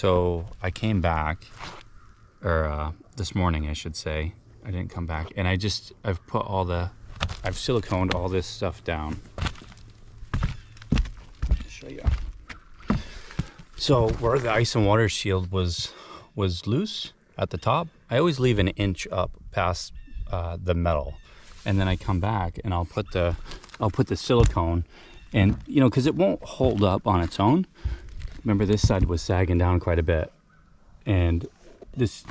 So I came back, or uh, this morning, I should say. I didn't come back, and I just I've put all the I've siliconed all this stuff down. show you. So where the ice and water shield was was loose at the top, I always leave an inch up past uh, the metal, and then I come back and I'll put the I'll put the silicone, and you know because it won't hold up on its own. Remember this side was sagging down quite a bit, and this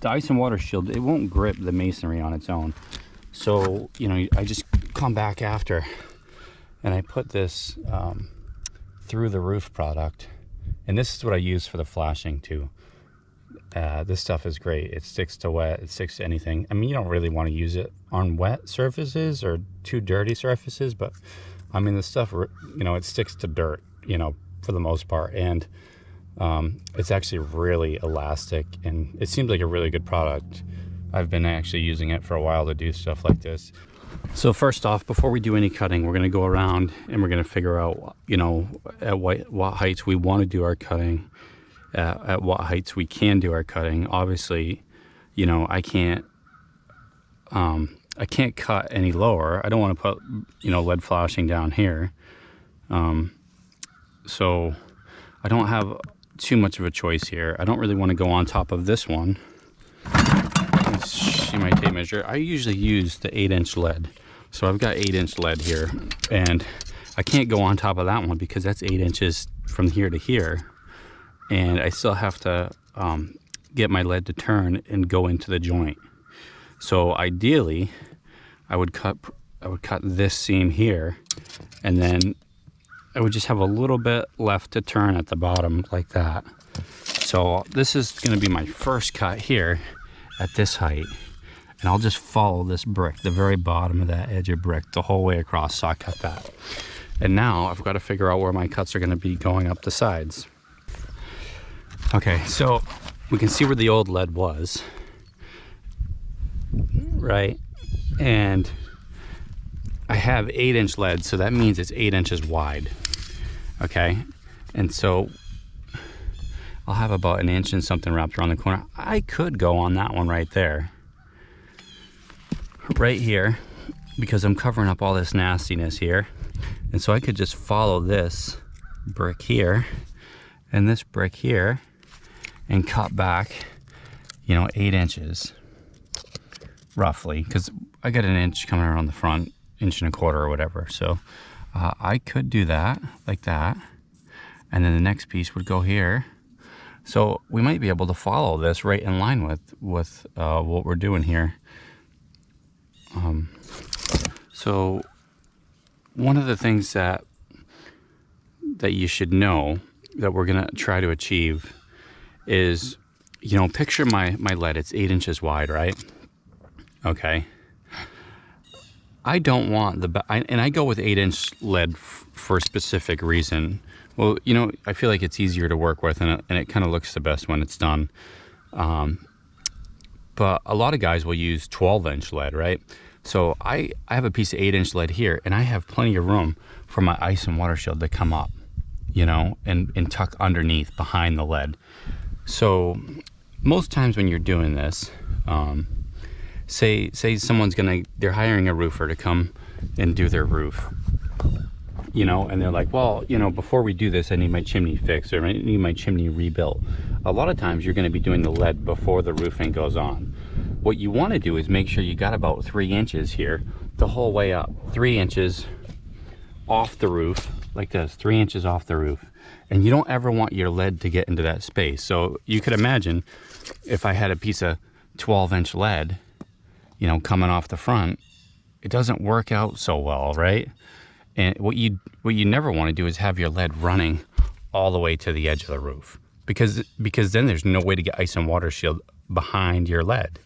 the ice and water shield it won't grip the masonry on its own. So you know I just come back after, and I put this um, through the roof product, and this is what I use for the flashing too. Uh, this stuff is great. It sticks to wet. It sticks to anything. I mean, you don't really want to use it on wet surfaces or too dirty surfaces, but I mean, the stuff, you know, it sticks to dirt, you know, for the most part. And um, it's actually really elastic and it seems like a really good product. I've been actually using it for a while to do stuff like this. So first off, before we do any cutting, we're going to go around and we're going to figure out, you know, at what, what heights we want to do our cutting at, at what heights we can do our cutting. Obviously, you know, I can't, um, I can't cut any lower. I don't want to put, you know, lead flashing down here. Um, so I don't have too much of a choice here. I don't really want to go on top of this one. Let's see my tape measure. I usually use the eight inch lead. So I've got eight inch lead here and I can't go on top of that one because that's eight inches from here to here and I still have to um, get my lead to turn and go into the joint. So ideally, I would cut I would cut this seam here, and then I would just have a little bit left to turn at the bottom like that. So this is going to be my first cut here at this height. And I'll just follow this brick, the very bottom of that edge of brick, the whole way across. So I cut that. And now I've got to figure out where my cuts are going to be going up the sides. Okay, so we can see where the old lead was, right? And I have eight inch lead, so that means it's eight inches wide, okay? And so I'll have about an inch and something wrapped around the corner. I could go on that one right there, right here, because I'm covering up all this nastiness here. And so I could just follow this brick here and this brick here and cut back, you know, eight inches roughly, because I got an inch coming around the front, inch and a quarter or whatever. So uh, I could do that like that. And then the next piece would go here. So we might be able to follow this right in line with, with uh, what we're doing here. Um, so one of the things that that you should know that we're going to try to achieve is, you know, picture my, my lead, it's eight inches wide, right? Okay. I don't want the, and I go with eight inch lead for a specific reason. Well, you know, I feel like it's easier to work with and it, and it kind of looks the best when it's done. Um, but a lot of guys will use 12 inch lead, right? So I, I have a piece of eight inch lead here and I have plenty of room for my ice and water shield to come up, you know, and, and tuck underneath behind the lead. So most times when you're doing this, um, say say someone's gonna they're hiring a roofer to come and do their roof, you know, and they're like, well, you know, before we do this, I need my chimney fixed or I need my chimney rebuilt. A lot of times you're gonna be doing the lead before the roofing goes on. What you wanna do is make sure you got about three inches here the whole way up, three inches off the roof, like this, three inches off the roof and you don't ever want your lead to get into that space. So you could imagine if I had a piece of 12 inch lead, you know, coming off the front, it doesn't work out so well, right? And what you what you never want to do is have your lead running all the way to the edge of the roof because because then there's no way to get ice and water shield behind your lead.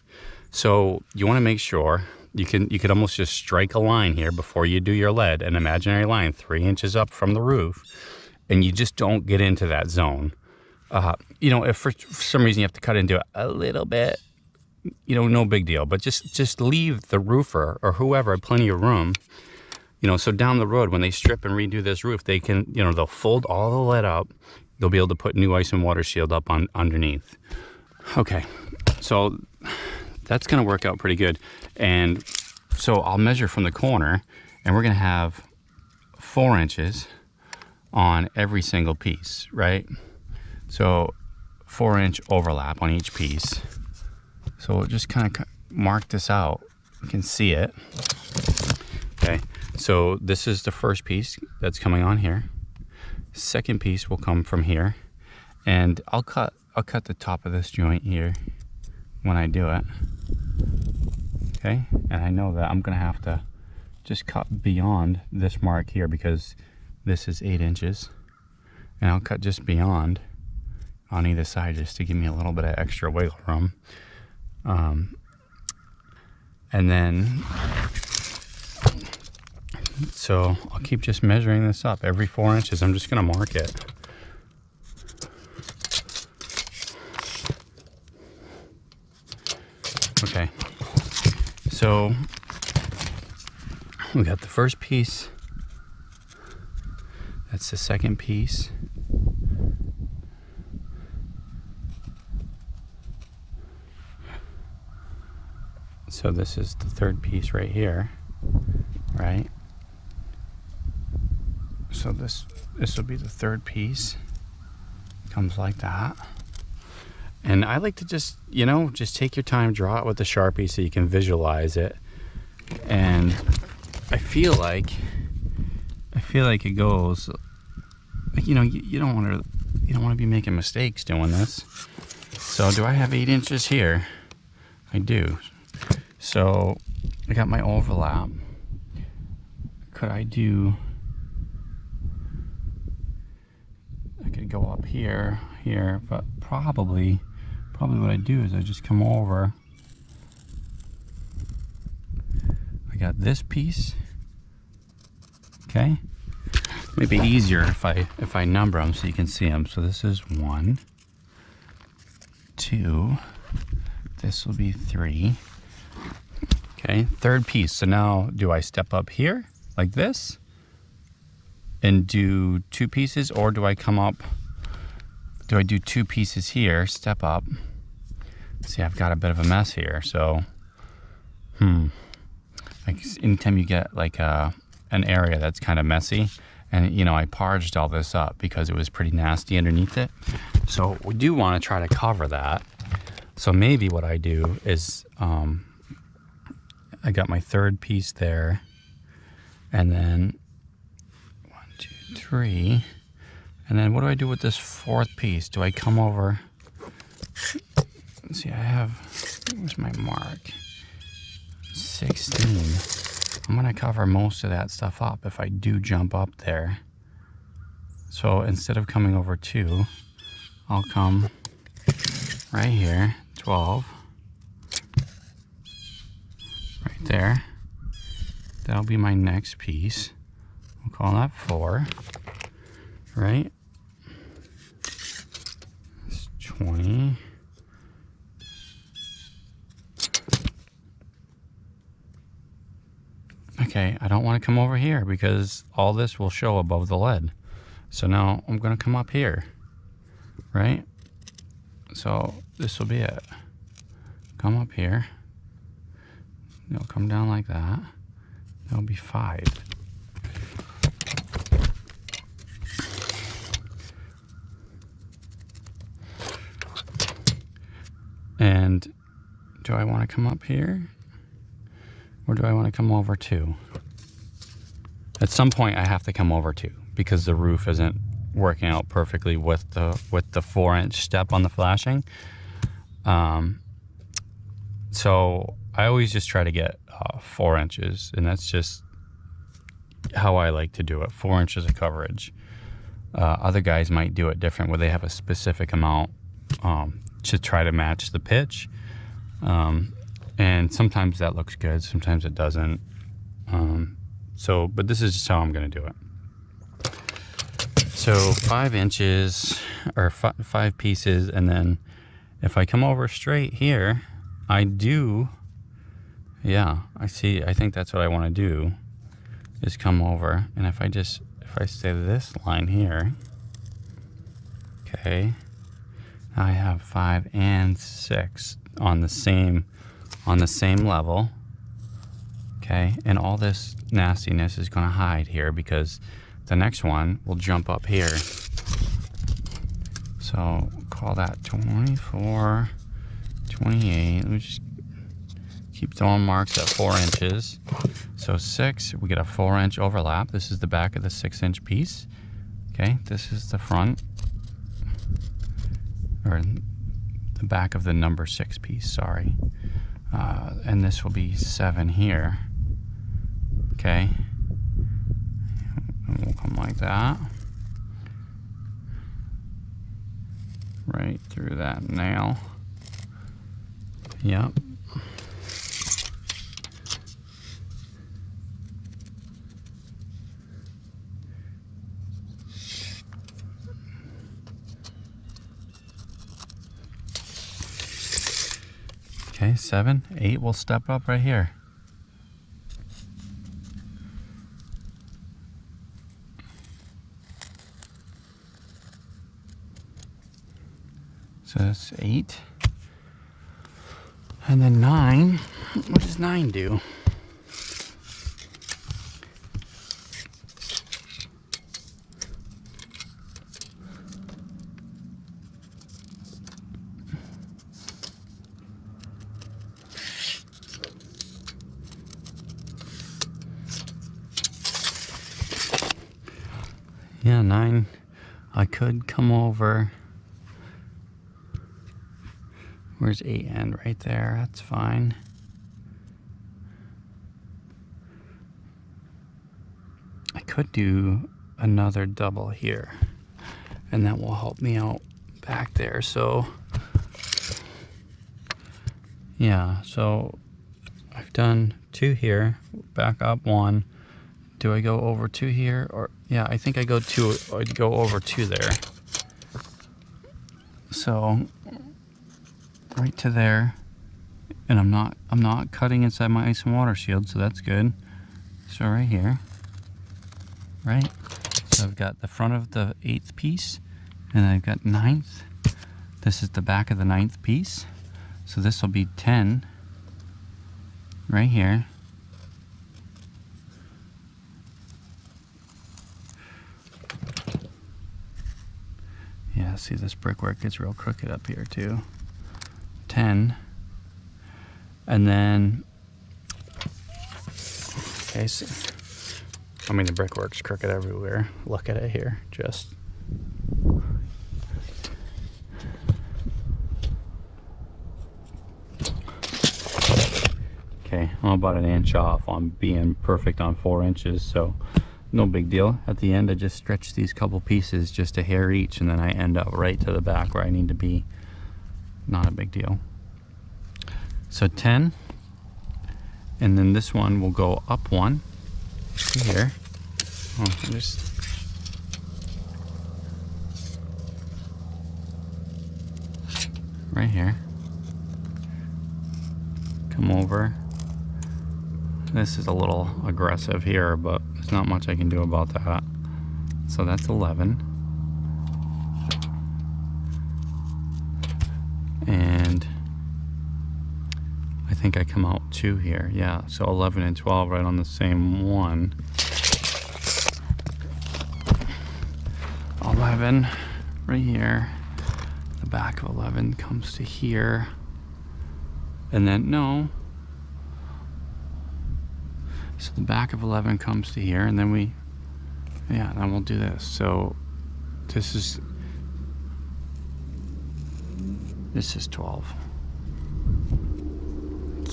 So you want to make sure you can you could almost just strike a line here before you do your lead, an imaginary line three inches up from the roof and you just don't get into that zone. Uh, you know, if for, for some reason you have to cut into it a little bit, you know, no big deal. But just just leave the roofer or whoever plenty of room. You know, so down the road when they strip and redo this roof, they can, you know, they'll fold all the lead up, they'll be able to put new ice and water shield up on underneath. Okay, so that's gonna work out pretty good. And so I'll measure from the corner and we're gonna have four inches on every single piece, right? So four inch overlap on each piece. So we'll just kind of mark this out. You can see it. Okay, so this is the first piece that's coming on here. Second piece will come from here. And I'll cut I'll cut the top of this joint here when I do it. Okay, and I know that I'm gonna have to just cut beyond this mark here because this is eight inches. And I'll cut just beyond on either side just to give me a little bit of extra wiggle room. Um, and then, so I'll keep just measuring this up every four inches. I'm just gonna mark it. Okay, so we got the first piece. That's the second piece. So this is the third piece right here, right? So this this will be the third piece. Comes like that. And I like to just, you know, just take your time, draw it with the Sharpie so you can visualize it. And I feel like I feel like it goes you know, you, you don't want to you don't want to be making mistakes doing this. So do I have eight inches here? I do. So I got my overlap. Could I do, I could go up here, here, but probably, probably what I do is I just come over. I got this piece, okay? Maybe easier if I, if I number them so you can see them. So this is one, two, this will be three, Okay, third piece. So now do I step up here like this and do two pieces or do I come up, do I do two pieces here, step up? See, I've got a bit of a mess here. So, hmm, like anytime you get like a, uh, an area that's kind of messy, and you know, I parged all this up because it was pretty nasty underneath it. So we do want to try to cover that. So maybe what I do is, um, I got my third piece there. And then one, two, three. And then what do I do with this fourth piece? Do I come over? Let's see, I have, where's my mark? 16. I'm gonna cover most of that stuff up if I do jump up there. So instead of coming over two, I'll come right here, 12 there. That'll be my next piece. We'll call that four, right? It's 20. Okay, I don't want to come over here because all this will show above the lead. So now I'm going to come up here, right? So this will be it. Come up here. It'll come down like that. That'll be five. And do I want to come up here? Or do I want to come over too? At some point I have to come over too because the roof isn't working out perfectly with the with the four inch step on the flashing. Um, so I always just try to get uh, four inches, and that's just how I like to do it four inches of coverage. Uh, other guys might do it different where they have a specific amount um, to try to match the pitch. Um, and sometimes that looks good, sometimes it doesn't. Um, so, but this is just how I'm going to do it. So, five inches or five pieces, and then if I come over straight here, I do yeah, I see. I think that's what I want to do is come over. And if I just, if I say this line here, Okay. I have five and six on the same on the same level. Okay, and all this nastiness is going to hide here because the next one will jump up here. So call that 24, 28. Let me just keep throwing marks at four inches. So six, we get a four inch overlap. This is the back of the six inch piece. Okay, this is the front, or the back of the number six piece, sorry. Uh, and this will be seven here. Okay. And we'll come like that. Right through that nail. Yep. Okay, seven, eight, we'll step up right here. So that's eight. And then nine, what does nine do? Yeah, nine. I could come over. Where's eight end? Right there. That's fine. I could do another double here. And that will help me out back there. So, yeah. So, I've done two here. Back up one do I go over two here or yeah I think I go two I'd go over two there so right to there and I'm not I'm not cutting inside my ice and water shield so that's good. So right here right? So I've got the front of the eighth piece and I've got ninth. This is the back of the ninth piece. So this will be 10 right here. Yeah, see this brickwork gets real crooked up here too. 10. And then, okay, so, I mean the brickwork's crooked everywhere. Look at it here, just. Okay, I'm about an inch off on being perfect on four inches, so no big deal. At the end, I just stretch these couple pieces just a hair each, and then I end up right to the back where I need to be. Not a big deal. So 10, and then this one will go up one here. Oh, just right here. Come over. This is a little aggressive here, but there's not much I can do about that. So that's 11. And I think I come out two here. Yeah, so 11 and 12 right on the same one. 11 right here. The back of 11 comes to here. And then, no, so the back of 11 comes to here and then we, yeah, then we'll do this. So this is, this is 12.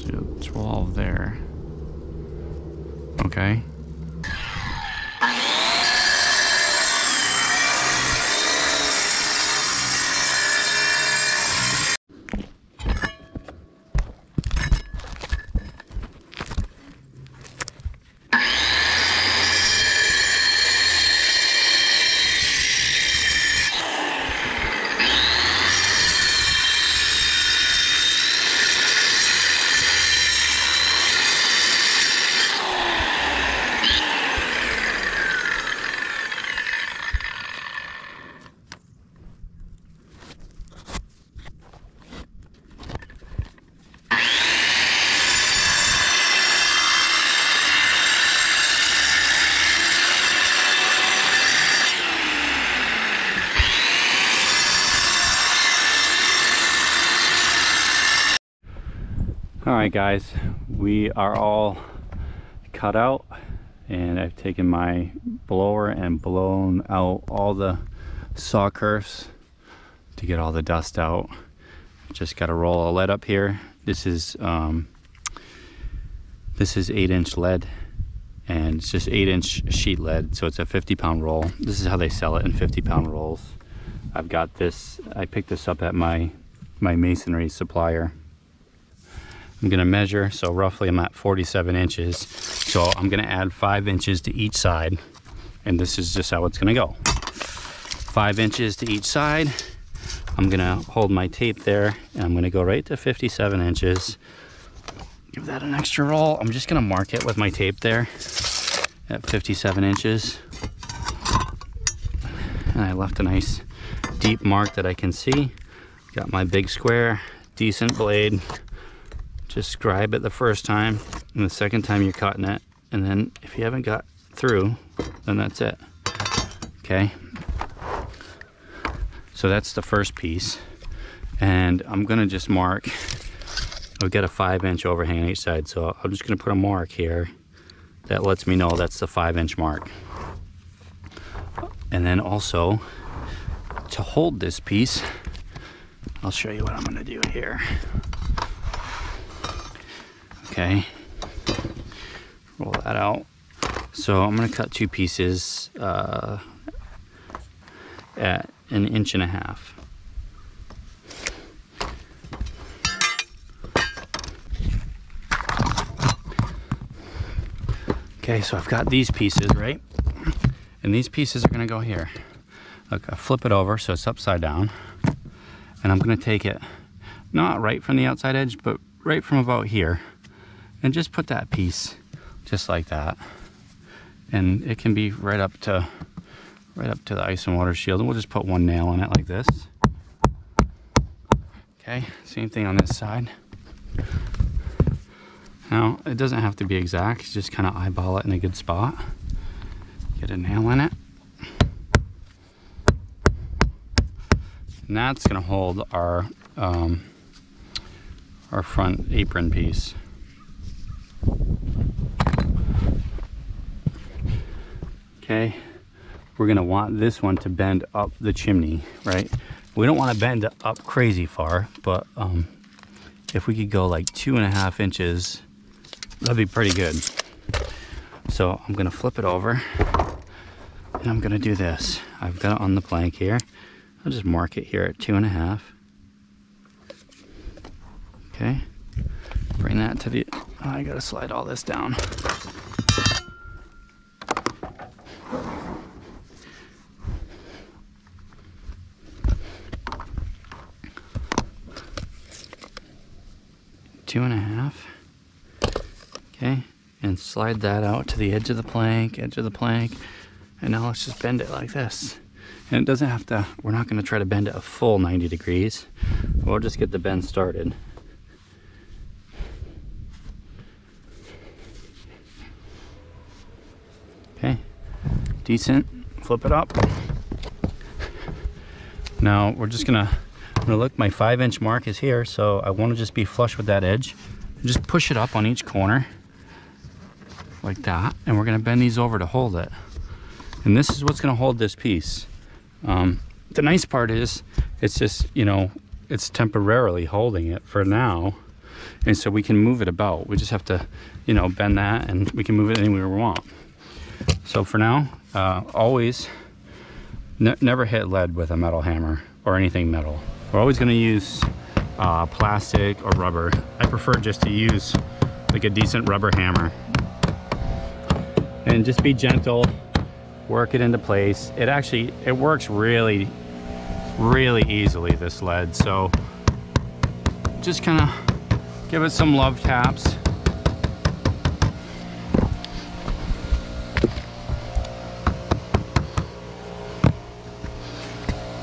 So 12 there. Okay. Guys, we are all cut out and I've taken my blower and blown out all the saw kerfs to get all the dust out. Just got a roll of lead up here. This is um, this is eight inch lead and it's just eight inch sheet lead. So it's a 50 pound roll. This is how they sell it in 50 pound rolls. I've got this, I picked this up at my, my masonry supplier. I'm gonna measure, so roughly I'm at 47 inches. So I'm gonna add five inches to each side, and this is just how it's gonna go. Five inches to each side. I'm gonna hold my tape there, and I'm gonna go right to 57 inches. Give that an extra roll. I'm just gonna mark it with my tape there at 57 inches. And I left a nice deep mark that I can see. Got my big square, decent blade. Just scribe it the first time, and the second time you're cutting it. And then if you haven't got through, then that's it. Okay. So that's the first piece. And I'm gonna just mark, I've got a five inch overhang on each side. So I'm just gonna put a mark here that lets me know that's the five inch mark. And then also to hold this piece, I'll show you what I'm gonna do here. Okay, roll that out. So I'm gonna cut two pieces uh, at an inch and a half. Okay, so I've got these pieces, right? And these pieces are gonna go here. Look, I flip it over so it's upside down. And I'm gonna take it, not right from the outside edge, but right from about here. And just put that piece just like that. And it can be right up to right up to the ice and water shield. And we'll just put one nail in it like this. Okay, same thing on this side. Now, it doesn't have to be exact, just kind of eyeball it in a good spot. Get a nail in it. And that's gonna hold our, um, our front apron piece. Okay, we're gonna want this one to bend up the chimney, right? We don't wanna bend up crazy far, but um, if we could go like two and a half inches, that'd be pretty good. So I'm gonna flip it over and I'm gonna do this. I've got it on the plank here. I'll just mark it here at two and a half. Okay, bring that to the, I gotta slide all this down. Two and a half. Okay, and slide that out to the edge of the plank, edge of the plank. And now let's just bend it like this. And it doesn't have to, we're not gonna try to bend it a full 90 degrees. We'll just get the bend started. Okay, decent, flip it up. Now we're just gonna, gonna look, my five inch mark is here, so I wanna just be flush with that edge. Just push it up on each corner, like that, and we're gonna bend these over to hold it. And this is what's gonna hold this piece. Um, the nice part is, it's just, you know, it's temporarily holding it for now. And so we can move it about. We just have to, you know, bend that and we can move it anywhere we want. So for now, uh, always ne never hit lead with a metal hammer or anything metal. We're always gonna use uh, plastic or rubber. I prefer just to use like a decent rubber hammer. And just be gentle, work it into place. It actually, it works really, really easily, this lead. So just kind of give it some love taps.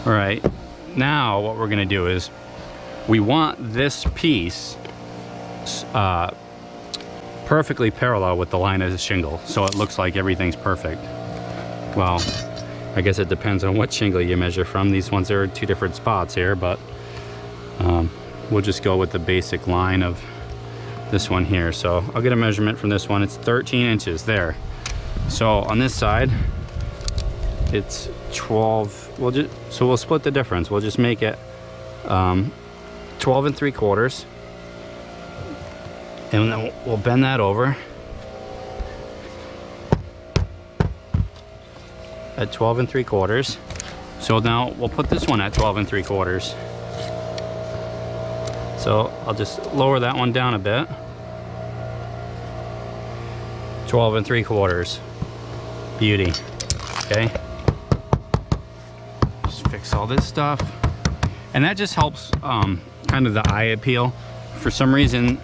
All right, now what we're gonna do is we want this piece uh, perfectly parallel with the line of the shingle so it looks like everything's perfect. Well, I guess it depends on what shingle you measure from. These ones are two different spots here, but um, we'll just go with the basic line of this one here. So I'll get a measurement from this one. It's 13 inches there. So on this side, it's 12. We'll just so we'll split the difference. We'll just make it um, 12 and three quarters, and then we'll bend that over at 12 and three quarters. So now we'll put this one at 12 and three quarters. So I'll just lower that one down a bit. 12 and 3 quarters. Beauty. Okay. All this stuff. And that just helps um, kind of the eye appeal. For some reason,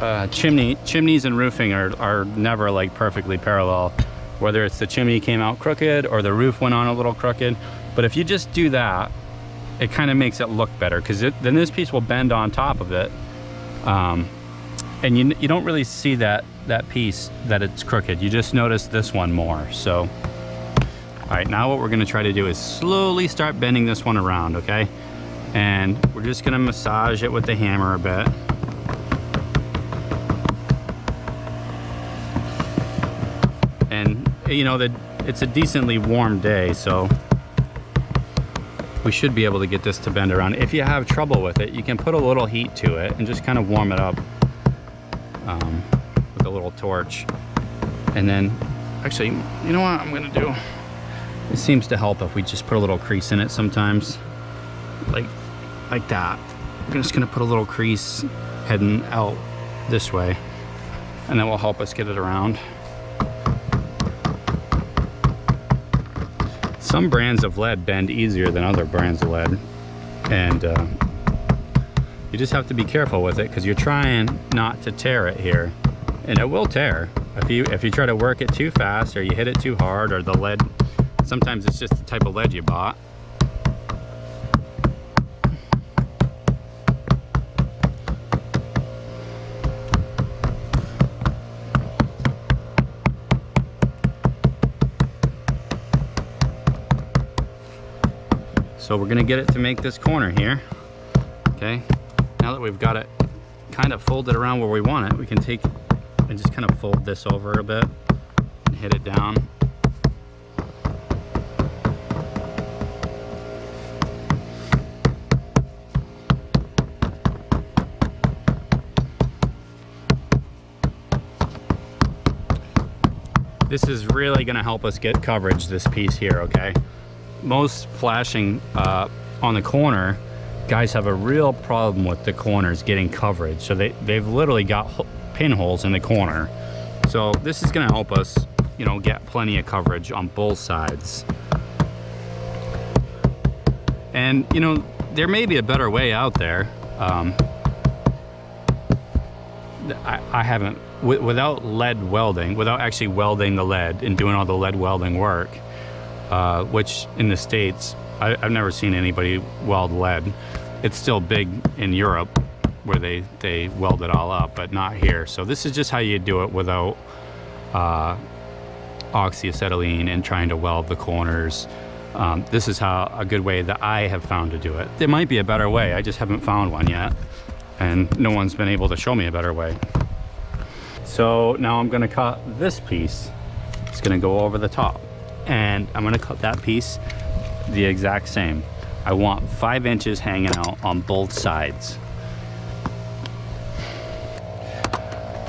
uh, chimney chimneys and roofing are, are never like perfectly parallel. Whether it's the chimney came out crooked or the roof went on a little crooked. But if you just do that, it kind of makes it look better because then this piece will bend on top of it. Um, and you, you don't really see that, that piece that it's crooked. You just notice this one more. So, all right, now what we're gonna try to do is slowly start bending this one around, okay? And we're just gonna massage it with the hammer a bit. And you know, that it's a decently warm day, so we should be able to get this to bend around. If you have trouble with it, you can put a little heat to it and just kind of warm it up um, with a little torch. And then, actually, you know what I'm gonna do? It seems to help if we just put a little crease in it sometimes, like, like that. I'm just gonna put a little crease heading out this way, and that will help us get it around. some brands of lead bend easier than other brands of lead and uh, you just have to be careful with it because you're trying not to tear it here and it will tear if you if you try to work it too fast or you hit it too hard or the lead sometimes it's just the type of lead you bought So we're gonna get it to make this corner here. Okay, now that we've got it kind of folded around where we want it, we can take and just kind of fold this over a bit and hit it down. This is really gonna help us get coverage, this piece here, okay? most flashing uh, on the corner, guys have a real problem with the corners getting coverage. So they, they've literally got pinholes in the corner. So this is gonna help us, you know, get plenty of coverage on both sides. And, you know, there may be a better way out there. Um, I, I haven't, without lead welding, without actually welding the lead and doing all the lead welding work, uh, which in the States, I, have never seen anybody weld lead. It's still big in Europe where they, they weld it all up, but not here. So this is just how you do it without uh, oxyacetylene and trying to weld the corners. Um, this is how a good way that I have found to do it. There might be a better way, I just haven't found one yet. And no one's been able to show me a better way. So now I'm gonna cut this piece. It's gonna go over the top and I'm gonna cut that piece the exact same. I want five inches hanging out on both sides.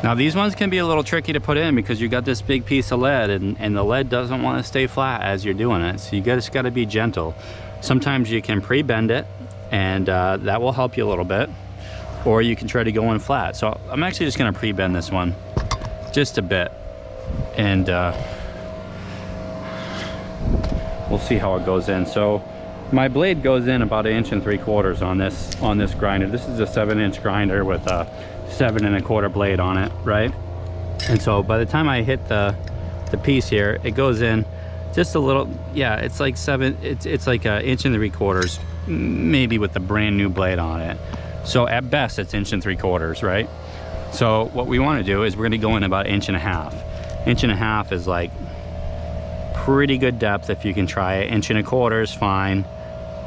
Now these ones can be a little tricky to put in because you got this big piece of lead and, and the lead doesn't want to stay flat as you're doing it. So you just got to be gentle. Sometimes you can pre-bend it and uh, that will help you a little bit. Or you can try to go in flat. So I'm actually just going to pre-bend this one just a bit. And uh, we'll see how it goes in. So my blade goes in about an inch and three quarters on this on this grinder. This is a seven inch grinder with a seven and a quarter blade on it, right? And so by the time I hit the the piece here, it goes in just a little, yeah, it's like seven, it's, it's like an inch and three quarters, maybe with a brand new blade on it. So at best it's inch and three quarters, right? So what we wanna do is we're gonna go in about inch and a half. Inch and a half is like pretty good depth if you can try it. Inch and a quarter is fine.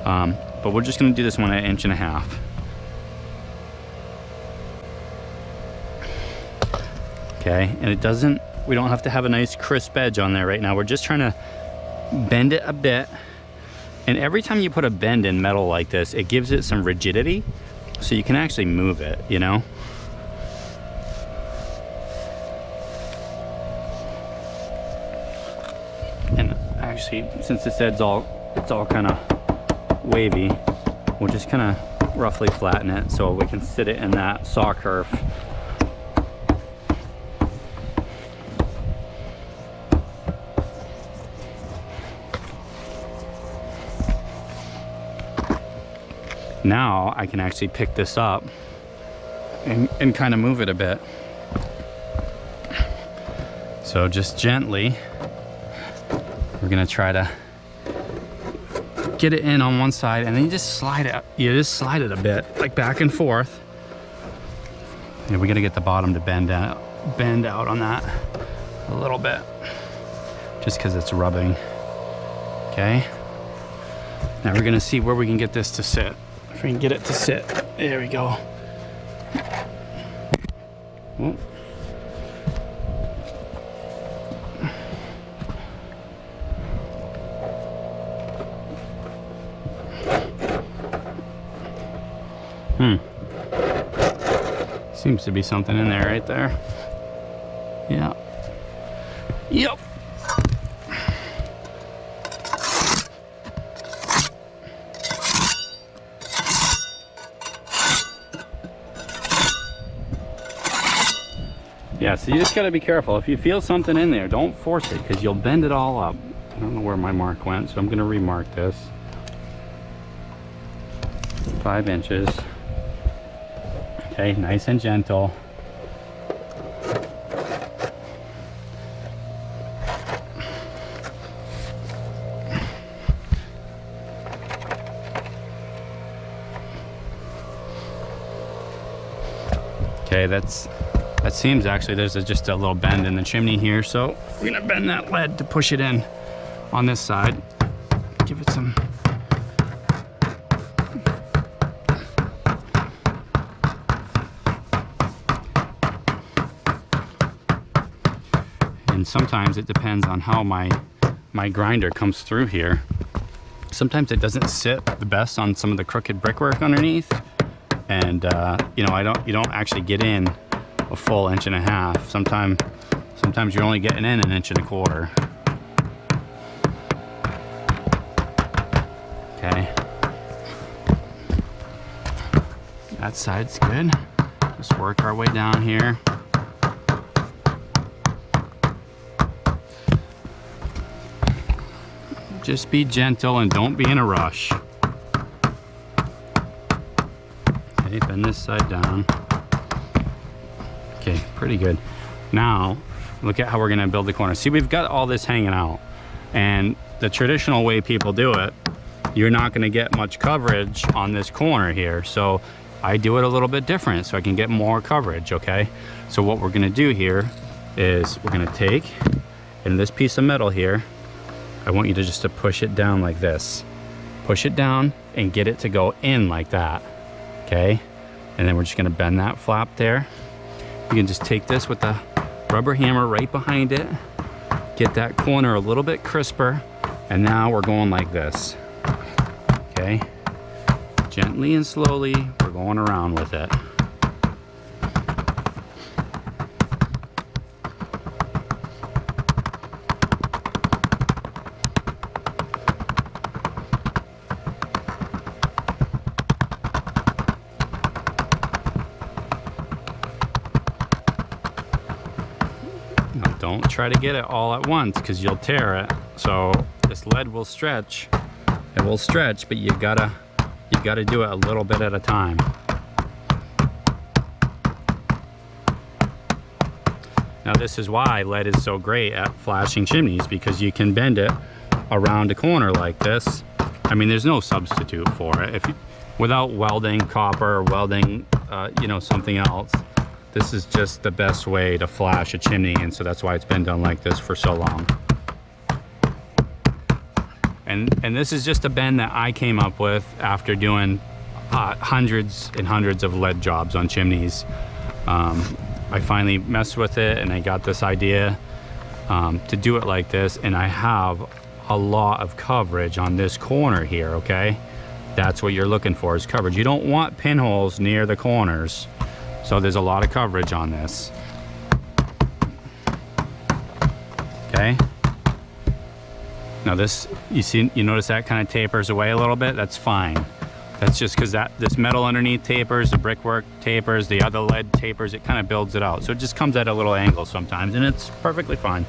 Um, but we're just gonna do this one at inch and a half. Okay, and it doesn't, we don't have to have a nice crisp edge on there right now. We're just trying to bend it a bit. And every time you put a bend in metal like this, it gives it some rigidity so you can actually move it, you know? And actually, since this edge's all, it's all kind of wavy, we'll just kind of roughly flatten it so we can sit it in that saw kerf. Now I can actually pick this up and, and kind of move it a bit. So just gently, we're gonna try to get it in on one side and then you just slide it, you just slide it a bit, like back and forth. And we gotta get the bottom to bend out, bend out on that a little bit, just because it's rubbing, okay? Now we're gonna see where we can get this to sit. If we can get it to sit. There we go. Hmm. Seems to be something in there right there. Yeah. Yep. Yeah, so you just gotta be careful. If you feel something in there, don't force it because you'll bend it all up. I don't know where my mark went, so I'm gonna remark this. Five inches. Okay, nice and gentle. Okay, that's that seems actually there's a, just a little bend in the chimney here, so we're gonna bend that lead to push it in on this side. Give it some and sometimes it depends on how my my grinder comes through here. Sometimes it doesn't sit the best on some of the crooked brickwork underneath, and uh, you know I don't you don't actually get in a full inch and a half. Sometimes sometimes you're only getting in an inch and a quarter. Okay. That side's good. Just work our way down here. Just be gentle and don't be in a rush. Okay, bend this side down. Okay, pretty good. Now, look at how we're gonna build the corner. See, we've got all this hanging out. And the traditional way people do it, you're not gonna get much coverage on this corner here. So I do it a little bit different so I can get more coverage, okay? So what we're gonna do here is we're gonna take, in this piece of metal here, I want you to just to push it down like this. Push it down and get it to go in like that, okay? And then we're just gonna bend that flap there. You can just take this with the rubber hammer right behind it, get that corner a little bit crisper, and now we're going like this, okay? Gently and slowly, we're going around with it. Try to get it all at once because you'll tear it. So this lead will stretch. It will stretch, but you gotta you gotta do it a little bit at a time. Now this is why lead is so great at flashing chimneys because you can bend it around a corner like this. I mean, there's no substitute for it. If you, without welding copper or welding, uh, you know, something else, this is just the best way to flash a chimney and so that's why it's been done like this for so long. And, and this is just a bend that I came up with after doing uh, hundreds and hundreds of lead jobs on chimneys. Um, I finally messed with it and I got this idea um, to do it like this and I have a lot of coverage on this corner here, okay? That's what you're looking for is coverage. You don't want pinholes near the corners. So there's a lot of coverage on this. Okay. Now this, you see, you notice that kind of tapers away a little bit? That's fine. That's just because that this metal underneath tapers, the brickwork tapers, the other lead tapers, it kind of builds it out. So it just comes at a little angle sometimes and it's perfectly fine.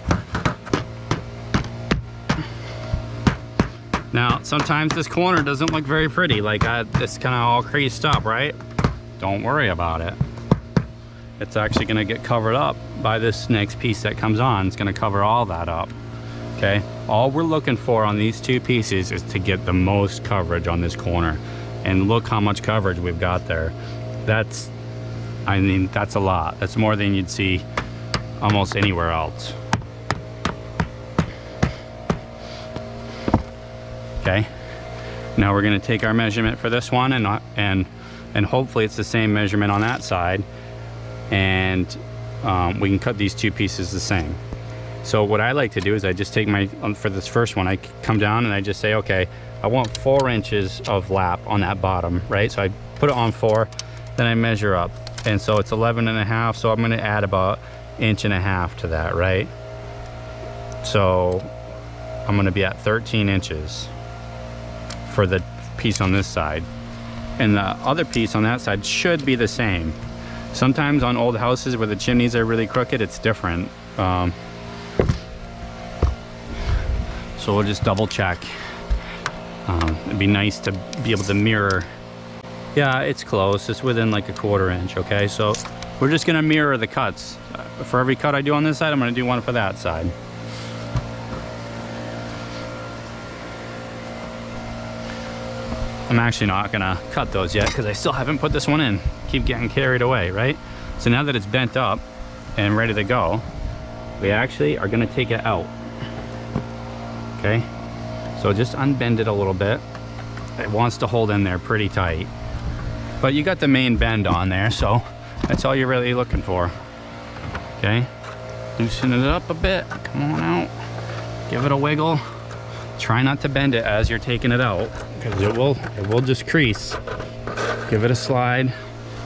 Now, sometimes this corner doesn't look very pretty, like uh, it's kind of all creased up, right? Don't worry about it. It's actually gonna get covered up by this next piece that comes on. It's gonna cover all that up, okay? All we're looking for on these two pieces is to get the most coverage on this corner. And look how much coverage we've got there. That's I mean that's a lot. That's more than you'd see almost anywhere else. Okay? Now we're going to take our measurement for this one and uh, and and hopefully it's the same measurement on that side and um, we can cut these two pieces the same so what I like to do is I just take my um, for this first one I come down and I just say okay I want four inches of lap on that bottom, right? So I put it on four, then I measure up. And so it's 11 and a half, so I'm gonna add about inch and a half to that, right? So I'm gonna be at 13 inches for the piece on this side. And the other piece on that side should be the same. Sometimes on old houses where the chimneys are really crooked, it's different. Um, so we'll just double check. Um, it'd be nice to be able to mirror. Yeah, it's close. It's within like a quarter inch, okay? So we're just gonna mirror the cuts. Uh, for every cut I do on this side, I'm gonna do one for that side. I'm actually not gonna cut those yet because I still haven't put this one in. Keep getting carried away, right? So now that it's bent up and ready to go, we actually are gonna take it out, okay? So just unbend it a little bit. It wants to hold in there pretty tight. But you got the main bend on there, so that's all you're really looking for. Okay, loosen it up a bit. Come on out. Give it a wiggle. Try not to bend it as you're taking it out, because it will it will just crease. Give it a slide.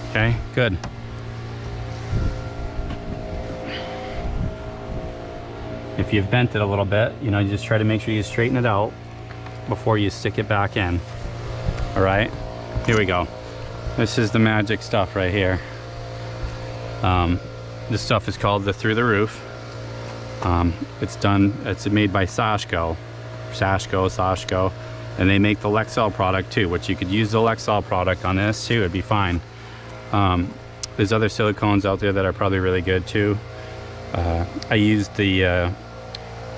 Okay, good. If you've bent it a little bit, you know, you just try to make sure you straighten it out before you stick it back in. All right, here we go. This is the magic stuff right here. Um, this stuff is called the Through the Roof. Um, it's done, it's made by Sashco Sashko Sashco, and they make the Lexel product too, which you could use the Lexel product on this too, it'd be fine. Um, there's other silicones out there that are probably really good too. Uh, I used the uh,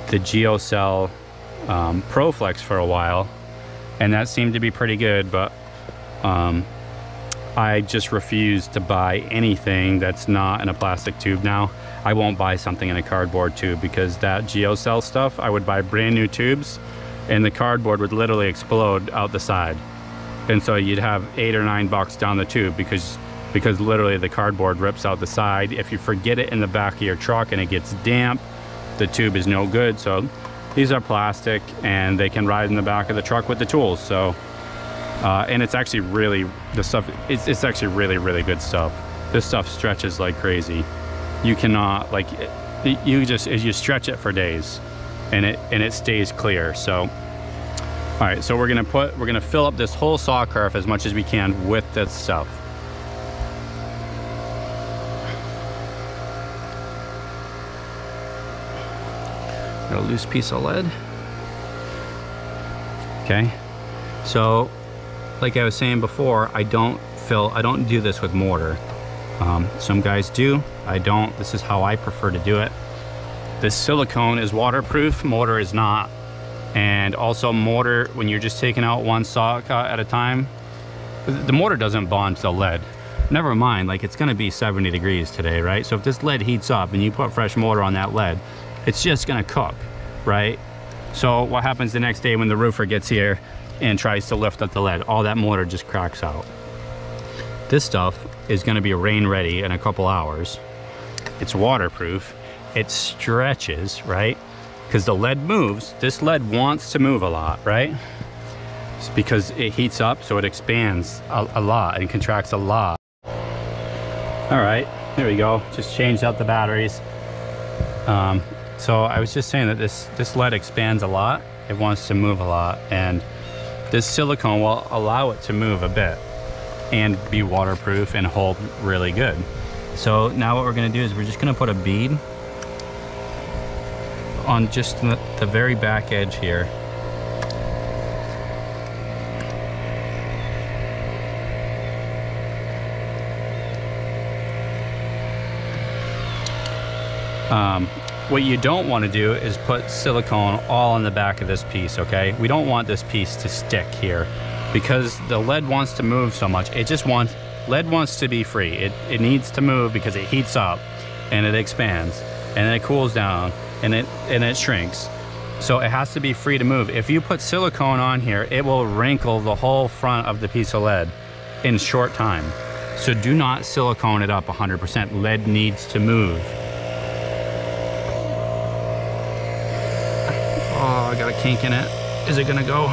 the Geocel um, Proflex for a while, and that seemed to be pretty good, but um, I just refuse to buy anything that's not in a plastic tube now. I won't buy something in a cardboard tube because that Geocel stuff, I would buy brand new tubes and the cardboard would literally explode out the side. And so you'd have eight or nine bucks down the tube because because literally the cardboard rips out the side. If you forget it in the back of your truck and it gets damp, the tube is no good. So these are plastic and they can ride in the back of the truck with the tools. So, uh, and it's actually really, the stuff, it's, it's actually really, really good stuff. This stuff stretches like crazy. You cannot, like, you just, you stretch it for days and it, and it stays clear. So, all right, so we're gonna put, we're gonna fill up this whole saw kerf as much as we can with this stuff. Got a loose piece of lead. Okay, so like I was saying before, I don't fill, I don't do this with mortar. Um, some guys do, I don't. This is how I prefer to do it. This silicone is waterproof, mortar is not. And also mortar, when you're just taking out one saw cut uh, at a time, the mortar doesn't bond to the lead. Never mind, like it's gonna be 70 degrees today, right? So if this lead heats up and you put fresh mortar on that lead, it's just gonna cook, right? So what happens the next day when the roofer gets here and tries to lift up the lead? All that mortar just cracks out. This stuff is gonna be rain ready in a couple hours. it's waterproof, it stretches, right? Because the lead moves, this lead wants to move a lot, right? It's because it heats up, so it expands a, a lot and contracts a lot. All right, there we go. Just changed out the batteries. Um, so I was just saying that this, this lead expands a lot. It wants to move a lot. And this silicone will allow it to move a bit and be waterproof and hold really good. So now what we're gonna do is we're just gonna put a bead on just the, the very back edge here. Um, what you don't want to do is put silicone all on the back of this piece, okay? We don't want this piece to stick here because the lead wants to move so much. It just wants, lead wants to be free. It, it needs to move because it heats up and it expands and then it cools down and it, and it shrinks. So it has to be free to move. If you put silicone on here, it will wrinkle the whole front of the piece of lead in short time. So do not silicone it up 100%. Lead needs to move. Oh, I got a kink in it. Is it gonna go?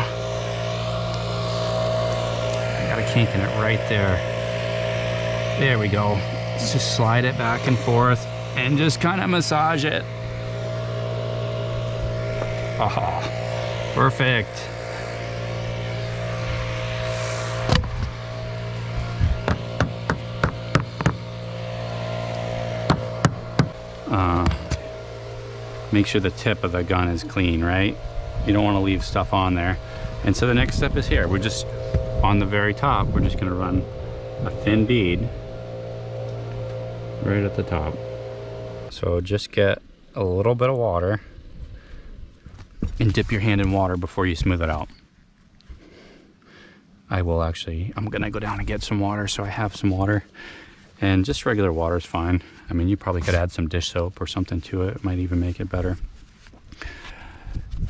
I got a kink in it right there. There we go. Let's just slide it back and forth and just kind of massage it. Oh, perfect. Uh, make sure the tip of the gun is clean, right? You don't want to leave stuff on there. And so the next step is here. We're just on the very top, we're just gonna run a thin bead right at the top. So just get a little bit of water and dip your hand in water before you smooth it out. I will actually, I'm gonna go down and get some water so I have some water. And just regular water is fine. I mean, you probably could add some dish soap or something to it. It might even make it better.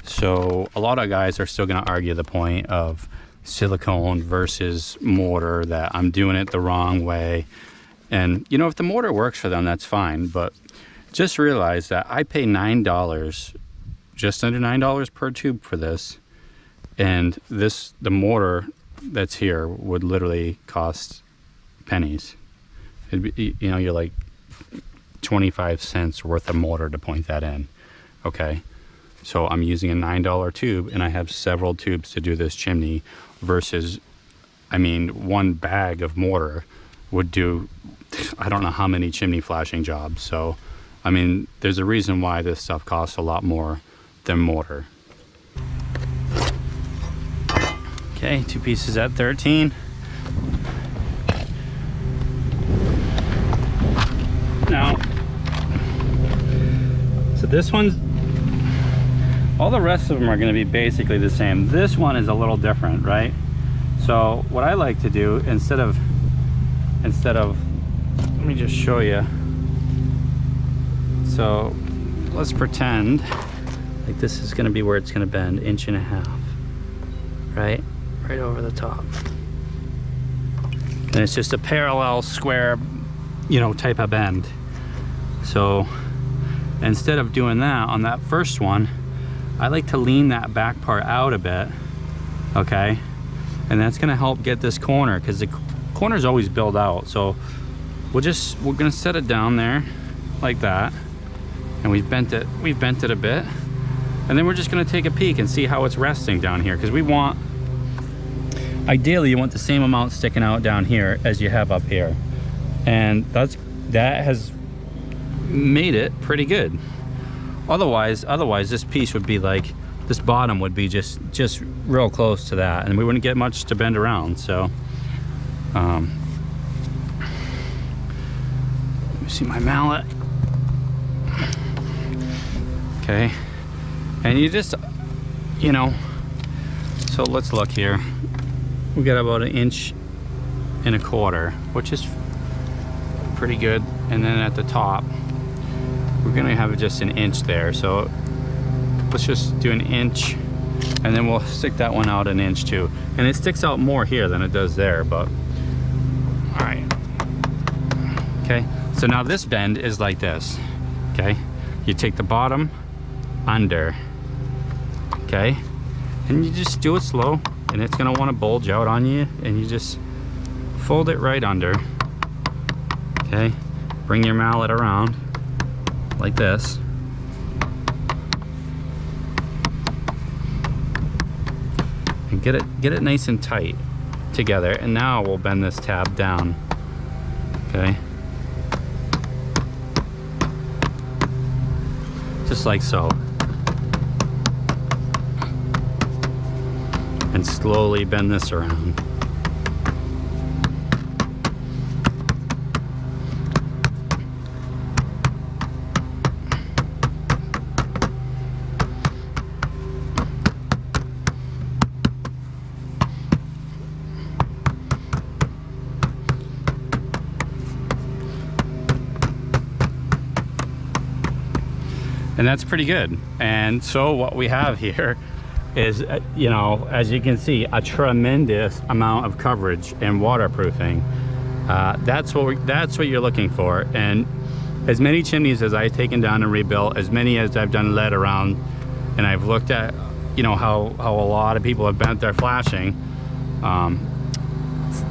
So a lot of guys are still gonna argue the point of silicone versus mortar, that I'm doing it the wrong way. And you know, if the mortar works for them, that's fine. But just realize that I pay $9, just under $9 per tube for this. And this, the mortar that's here would literally cost pennies. It'd be, you know, you're like 25 cents worth of mortar to point that in. Okay. So I'm using a $9 tube and I have several tubes to do this chimney versus, I mean, one bag of mortar would do, I don't know how many chimney flashing jobs. So, I mean, there's a reason why this stuff costs a lot more than mortar. Okay, two pieces at 13. Now, so this one's, all the rest of them are gonna be basically the same. This one is a little different, right? So what I like to do, instead of, instead of, let me just show you. So let's pretend like this is gonna be where it's gonna bend, inch and a half, right? Right over the top. And it's just a parallel square, you know, type of bend. So instead of doing that on that first one, I like to lean that back part out a bit, okay? And that's gonna help get this corner because the corners always build out. So we'll just, we're gonna set it down there like that. And we've bent it, we've bent it a bit. And then we're just gonna take a peek and see how it's resting down here because we want, ideally you want the same amount sticking out down here as you have up here. And that's, that has made it pretty good. Otherwise, otherwise this piece would be like, this bottom would be just, just real close to that and we wouldn't get much to bend around. So, um, let me see my mallet. Okay. And you just, you know, so let's look here. We got about an inch and a quarter, which is pretty good. And then at the top, we're gonna have just an inch there. So let's just do an inch and then we'll stick that one out an inch too. And it sticks out more here than it does there, but all right. Okay, so now this bend is like this. Okay, you take the bottom under. Okay, and you just do it slow and it's gonna wanna bulge out on you and you just fold it right under. Okay, bring your mallet around like this. And get it, get it nice and tight together. And now we'll bend this tab down. Okay. Just like so. And slowly bend this around. and that's pretty good and so what we have here is uh, you know as you can see a tremendous amount of coverage and waterproofing. Uh, that's what we, that's what you're looking for. And as many chimneys as I've taken down and rebuilt as many as I've done lead around and I've looked at you know how how a lot of people have bent their flashing um,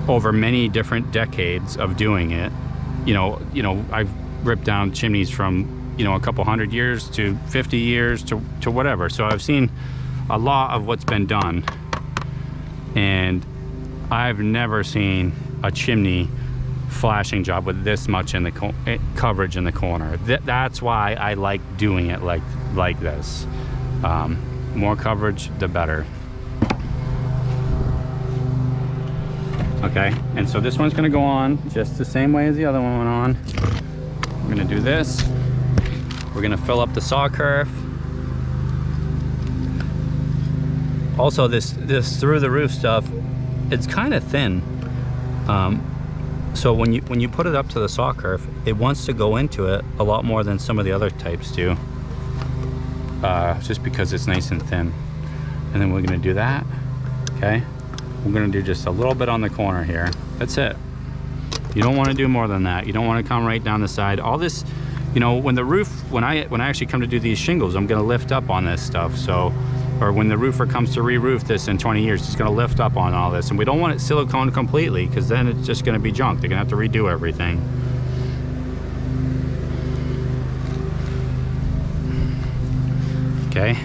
over many different decades of doing it. You know you know I've ripped down chimneys from you know a couple hundred years to 50 years to, to whatever. So I've seen a lot of what's been done. And I've never seen a chimney flashing job with this much in the eh, coverage in the corner. Th that's why I like doing it like like this. Um, more coverage the better. Okay and so this one's gonna go on just the same way as the other one went on. I'm gonna do this. We're gonna fill up the saw kerf. Also, this this through the roof stuff, it's kind of thin. Um, so when you when you put it up to the saw kerf, it wants to go into it a lot more than some of the other types do. Uh, just because it's nice and thin. And then we're gonna do that. Okay. We're gonna do just a little bit on the corner here. That's it. You don't want to do more than that. You don't want to come right down the side. All this you know, when the roof, when I when I actually come to do these shingles, I'm gonna lift up on this stuff. So, or when the roofer comes to re-roof this in 20 years, it's gonna lift up on all this. And we don't want it silicone completely because then it's just gonna be junk. They're gonna have to redo everything. Okay.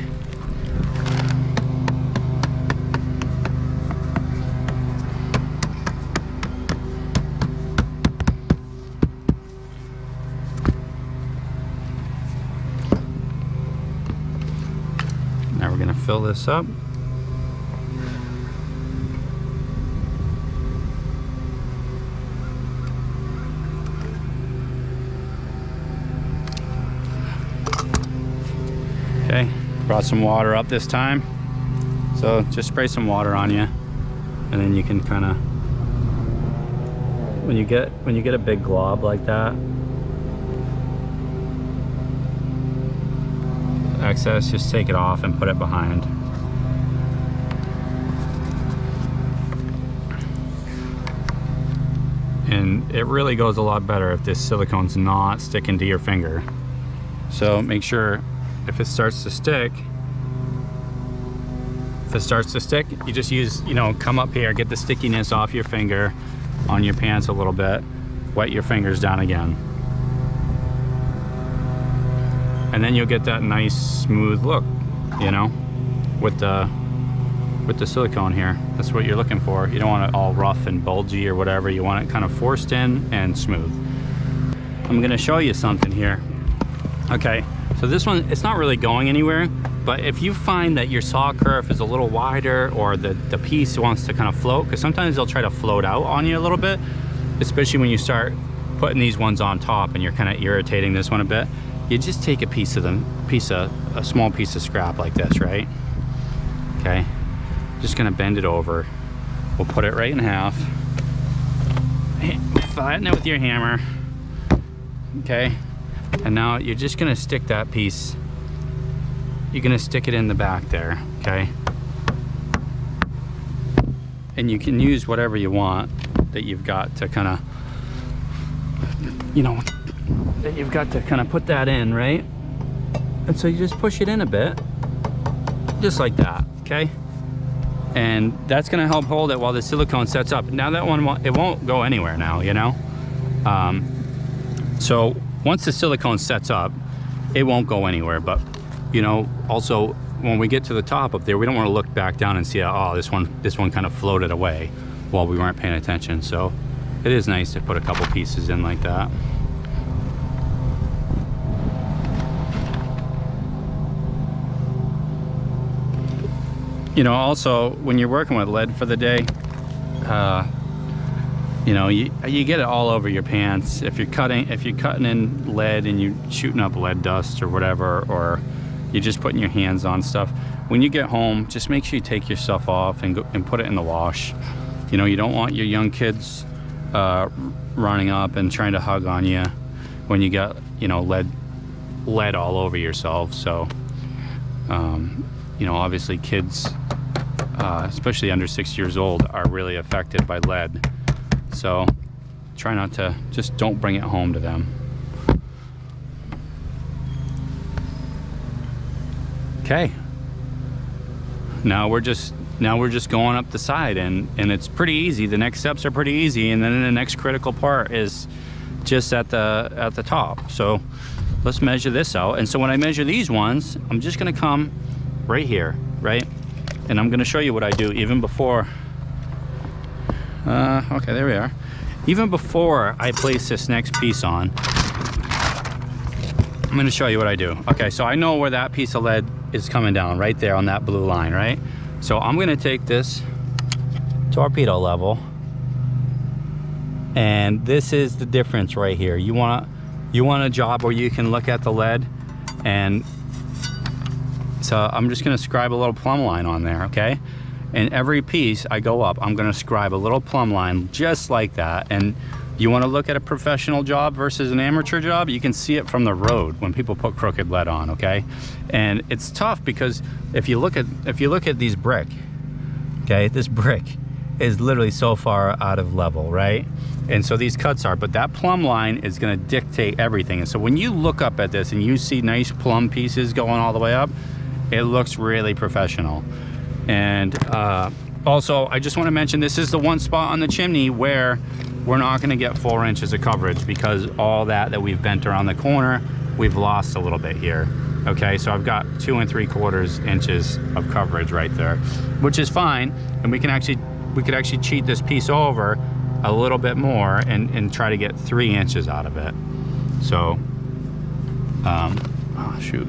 Fill this up. Okay, brought some water up this time. So just spray some water on you and then you can kind of when you get when you get a big glob like that excess, just take it off and put it behind. And it really goes a lot better if this silicone's not sticking to your finger. So make sure if it starts to stick, if it starts to stick, you just use, you know, come up here, get the stickiness off your finger on your pants a little bit, wet your fingers down again and then you'll get that nice smooth look you know with the with the silicone here. That's what you're looking for. You don't want it all rough and bulgy or whatever. You want it kind of forced in and smooth. I'm gonna show you something here. Okay so this one it's not really going anywhere but if you find that your saw kerf is a little wider or the the piece wants to kind of float because sometimes they'll try to float out on you a little bit especially when you start putting these ones on top and you're kind of irritating this one a bit you just take a piece of them, piece of a small piece of scrap like this, right? Okay, just gonna bend it over. We'll put it right in half. Flatten it with your hammer. Okay, and now you're just gonna stick that piece. You're gonna stick it in the back there, okay? And you can use whatever you want that you've got to kind of you know, that you've got to kind of put that in, right? And so you just push it in a bit, just like that, okay? And that's gonna help hold it while the silicone sets up. Now that one, it won't go anywhere now, you know? Um, so once the silicone sets up, it won't go anywhere, but you know, also when we get to the top up there, we don't want to look back down and see, oh, this one, this one kind of floated away while we weren't paying attention. So it is nice to put a couple pieces in like that. You know, also when you're working with lead for the day, uh, you know, you, you get it all over your pants. If you're cutting, if you're cutting in lead and you're shooting up lead dust or whatever, or you're just putting your hands on stuff. When you get home, just make sure you take your stuff off and, go, and put it in the wash. You know, you don't want your young kids uh, running up and trying to hug on you when you got, you know, lead, lead all over yourself. So, um, you know, obviously kids, uh, especially under six years old, are really affected by lead. So try not to, just don't bring it home to them. Okay. Now we're just now we're just going up the side and and it's pretty easy. The next steps are pretty easy and then the next critical part is just at the at the top. So let's measure this out. And so when I measure these ones, I'm just gonna come right here? And I'm gonna show you what I do even before uh, okay, there we are. Even before I place this next piece on, I'm gonna show you what I do. Okay, so I know where that piece of lead is coming down, right there on that blue line, right? So I'm gonna take this torpedo level, and this is the difference right here. You want you want a job where you can look at the lead, and so I'm just gonna scribe a little plumb line on there, okay? And every piece I go up, I'm gonna scribe a little plumb line just like that. And you wanna look at a professional job versus an amateur job, you can see it from the road when people put crooked lead on, okay? And it's tough because if you look at, if you look at these brick, okay, this brick is literally so far out of level, right? And so these cuts are, but that plumb line is gonna dictate everything. And so when you look up at this and you see nice plumb pieces going all the way up, it looks really professional. And uh, also, I just want to mention this is the one spot on the chimney where we're not going to get four inches of coverage because all that that we've bent around the corner, we've lost a little bit here. Okay, so I've got two and three quarters inches of coverage right there, which is fine. And we can actually, we could actually cheat this piece over a little bit more and, and try to get three inches out of it. So, um, oh shoot,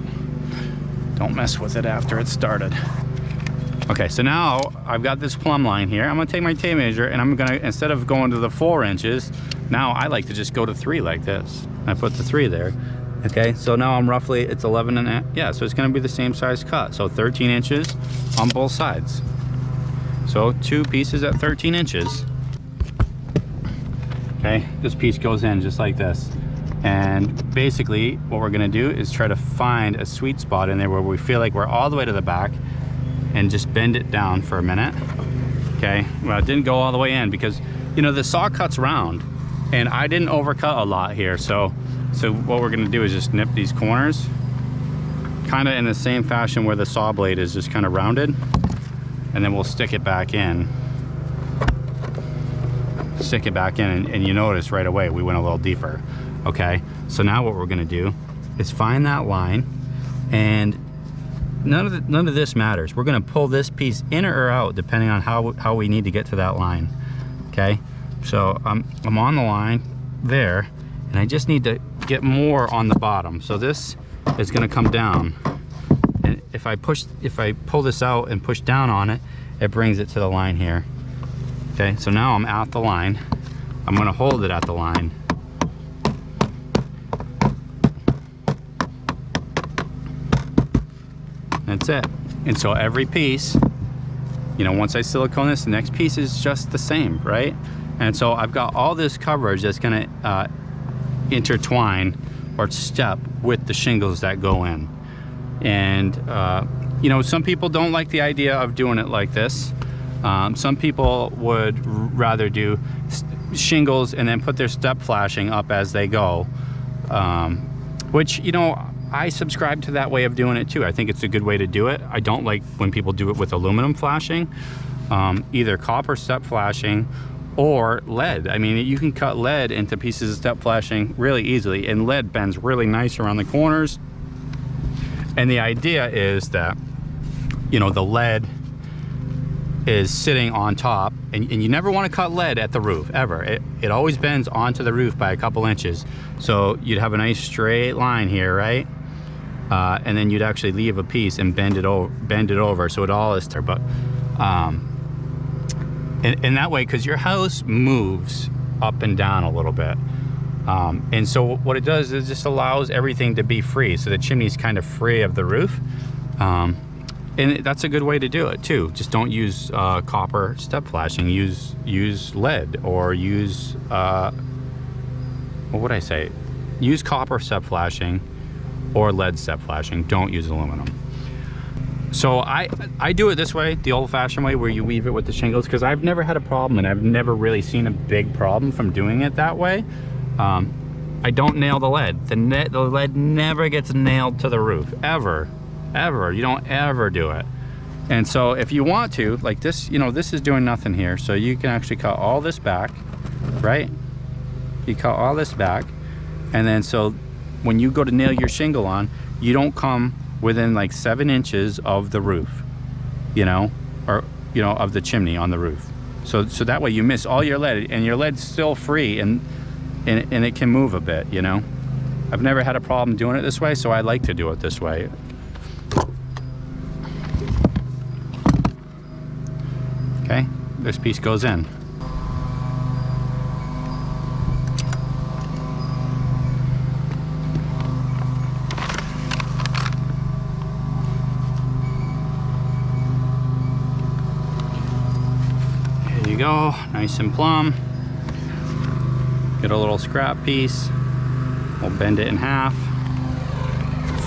don't mess with it after it started. Okay, so now I've got this plumb line here. I'm gonna take my tape measure and I'm gonna, instead of going to the four inches, now I like to just go to three like this. I put the three there. Okay, so now I'm roughly, it's 11 and a half, yeah, so it's gonna be the same size cut. So 13 inches on both sides. So two pieces at 13 inches. Okay, this piece goes in just like this. And basically what we're gonna do is try to find a sweet spot in there where we feel like we're all the way to the back and just bend it down for a minute. Okay, well it didn't go all the way in because, you know, the saw cuts round and I didn't overcut a lot here. So, so what we're gonna do is just nip these corners kind of in the same fashion where the saw blade is just kind of rounded and then we'll stick it back in stick it back in and, and, you notice right away we went a little deeper okay so now what we're going to do is find that line and none of the, none of this matters. We're gonna pull this piece in or out depending on how, how we need to get to that line, okay? So I'm, I'm on the line there and I just need to get more on the bottom. So this is gonna come down. And if I push, if I pull this out and push down on it, it brings it to the line here. Okay, so now I'm at the line. I'm gonna hold it at the line That's it. And so every piece, you know, once I silicone this, the next piece is just the same, right? And so I've got all this coverage that's gonna uh, intertwine or step with the shingles that go in. And, uh, you know, some people don't like the idea of doing it like this. Um, some people would rather do shingles and then put their step flashing up as they go. Um, which, you know, I subscribe to that way of doing it too. I think it's a good way to do it. I don't like when people do it with aluminum flashing, um, either copper step flashing or lead. I mean, you can cut lead into pieces of step flashing really easily and lead bends really nice around the corners. And the idea is that, you know, the lead is sitting on top and, and you never want to cut lead at the roof ever. It, it always bends onto the roof by a couple inches. So you'd have a nice straight line here, right? Uh, and then you'd actually leave a piece and bend it over, bend it over so it all is there. But um, in, in that way, because your house moves up and down a little bit. Um, and so what it does is it just allows everything to be free. So the chimney's kind of free of the roof. Um, and that's a good way to do it too. Just don't use uh, copper step flashing. Use use lead or use uh, what would I say? Use copper step flashing or lead step flashing. Don't use aluminum. So I I do it this way, the old-fashioned way, where you weave it with the shingles, because I've never had a problem, and I've never really seen a big problem from doing it that way. Um, I don't nail the lead. The, the lead never gets nailed to the roof, ever, ever. You don't ever do it. And so if you want to, like this, you know, this is doing nothing here. So you can actually cut all this back, right? You cut all this back. And then so when you go to nail your shingle on, you don't come within like seven inches of the roof, you know, or, you know, of the chimney on the roof. So, so that way you miss all your lead and your lead's still free and, and, and it can move a bit, you know. I've never had a problem doing it this way, so I like to do it this way. Okay, this piece goes in. There you go, nice and plumb. Get a little scrap piece. We'll bend it in half,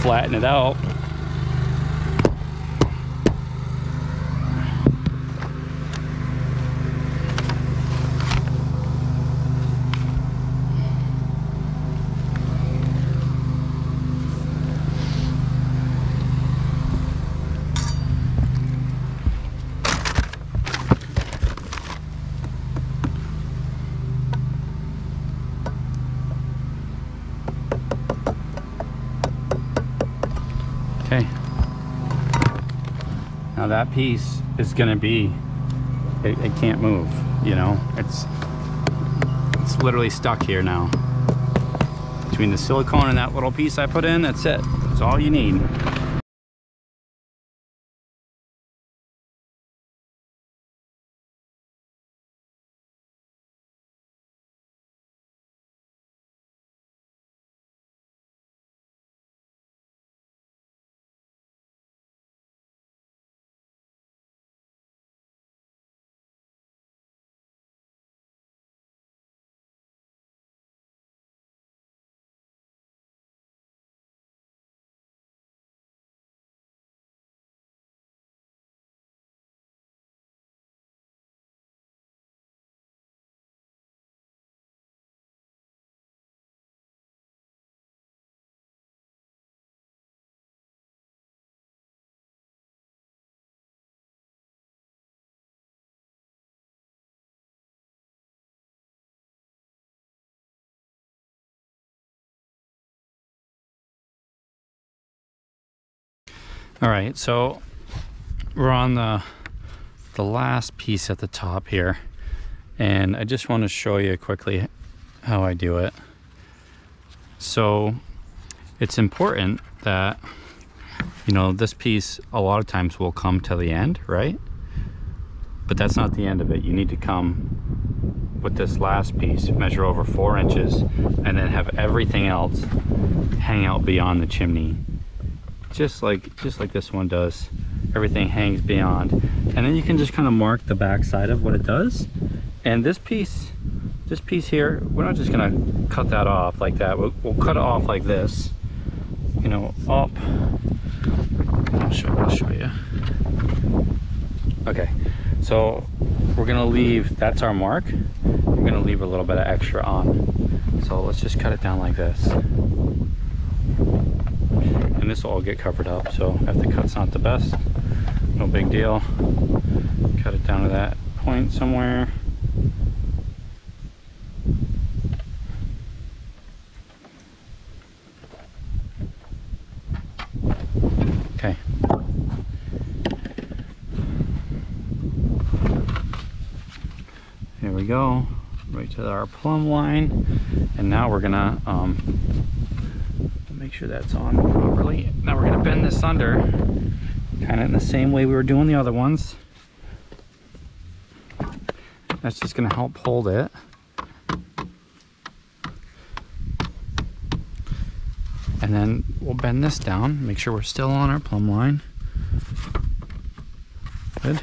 flatten it out. Okay. Now that piece is gonna be, it, it can't move, you know? It's, it's literally stuck here now. Between the silicone and that little piece I put in, that's it. That's all you need. All right, so we're on the the last piece at the top here, and I just want to show you quickly how I do it. So it's important that you know this piece a lot of times will come to the end, right? But that's not the end of it. You need to come with this last piece, measure over four inches, and then have everything else hang out beyond the chimney just like just like this one does. Everything hangs beyond. And then you can just kind of mark the back side of what it does. And this piece this piece here we're not just gonna cut that off like that. We'll, we'll cut it off like this. You know up. I'll show, I'll show you. Okay. So we're gonna leave, that's our mark. We're gonna leave a little bit of extra on. So let's just cut it down like this. And this will all get covered up. So if the cut's not the best, no big deal. Cut it down to that point somewhere. Okay. Here we go, right to our plumb line. And now we're gonna um, make sure that's on properly. Now we're gonna bend this under, kind of in the same way we were doing the other ones. That's just gonna help hold it. And then we'll bend this down, make sure we're still on our plumb line. Good.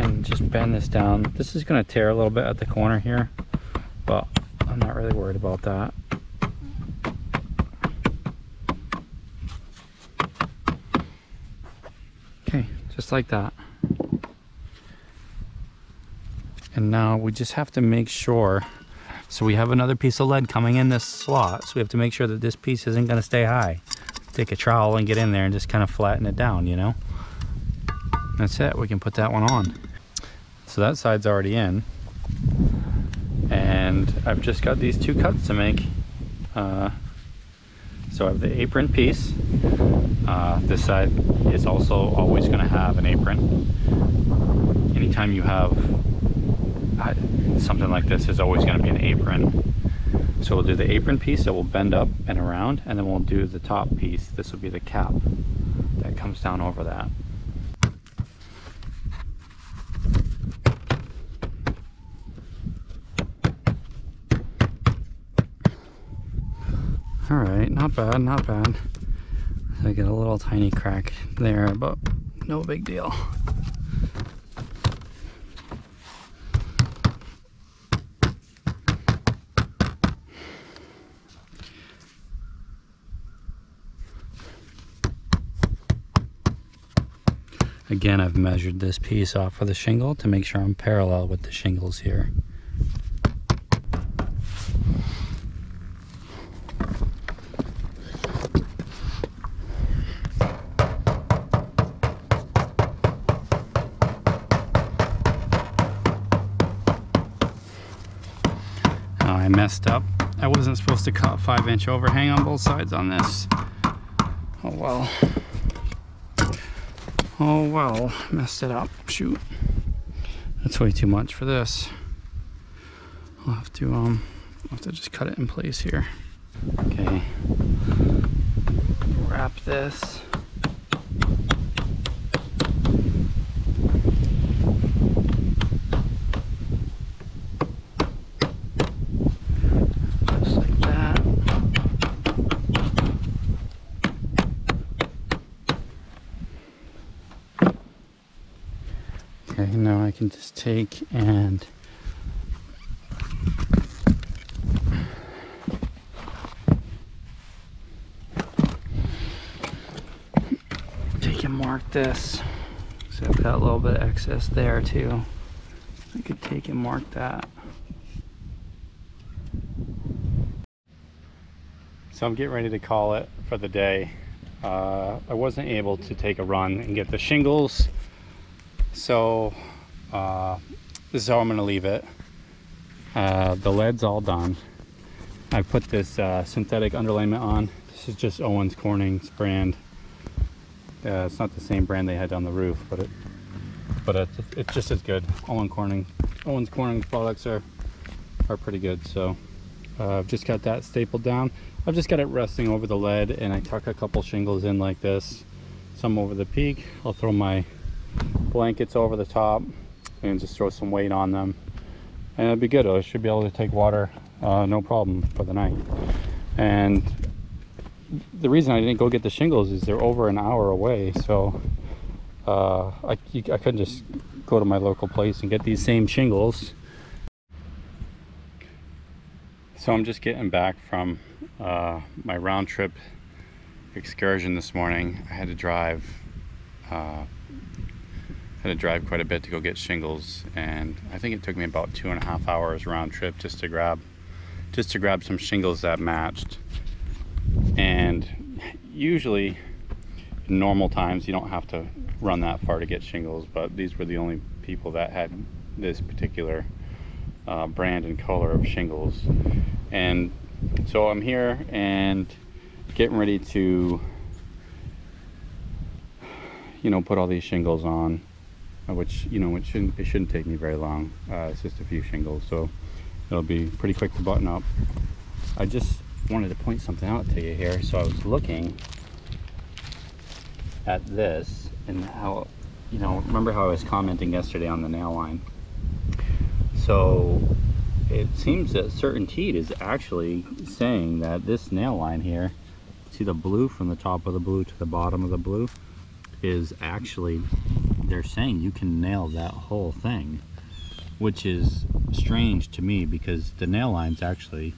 And just bend this down. This is gonna tear a little bit at the corner here, but I'm not really worried about that. Okay, just like that. And now we just have to make sure so we have another piece of lead coming in this slot. So we have to make sure that this piece isn't gonna stay high. Take a trowel and get in there and just kind of flatten it down, you know? That's it, we can put that one on. So that side's already in. And I've just got these two cuts to make. Uh, so I have the apron piece. Uh, this side is also always gonna have an apron. Anytime you have something like this is always going to be an apron. So we'll do the apron piece that will bend up and around, and then we'll do the top piece. This will be the cap that comes down over that. All right, not bad, not bad. I get a little tiny crack there, but no big deal. Again, I've measured this piece off of the shingle to make sure I'm parallel with the shingles here. Messed up. I wasn't supposed to cut 5 inch overhang on both sides on this. Oh well. Oh well, messed it up. Shoot. That's way too much for this. I'll have to um I'll have to just cut it in place here. Okay. Wrap this. Okay, now I can just take and take and mark this. So I've got a little bit of excess there too. I could take and mark that. So I'm getting ready to call it for the day. Uh, I wasn't able to take a run and get the shingles so uh, this is how I'm going to leave it. Uh, the lead's all done. I put this uh, synthetic underlayment on. This is just Owens Corning's brand. Uh, it's not the same brand they had on the roof, but it, but it's, it's just as good. Owens Corning, Owens Corning products are are pretty good. So uh, I've just got that stapled down. I've just got it resting over the lead, and I tuck a couple shingles in like this, some over the peak. I'll throw my blankets over the top and just throw some weight on them. And it'd be good I should be able to take water uh, no problem for the night. And the reason I didn't go get the shingles is they're over an hour away so uh, I, I couldn't just go to my local place and get these same shingles. So I'm just getting back from uh, my round trip excursion this morning. I had to drive uh, had to drive quite a bit to go get shingles and I think it took me about two and a half hours round trip just to grab just to grab some shingles that matched. And usually in normal times you don't have to run that far to get shingles but these were the only people that had this particular uh, brand and color of shingles. And so I'm here and getting ready to you know put all these shingles on which you know it shouldn't it shouldn't take me very long. Uh, it's just a few shingles so it'll be pretty quick to button up. I just wanted to point something out to you here. So I was looking at this and how you know remember how I was commenting yesterday on the nail line? So it seems that CertainTeed is actually saying that this nail line here, see the blue from the top of the blue to the bottom of the blue, is actually, they're saying you can nail that whole thing, which is strange to me because the nail line's actually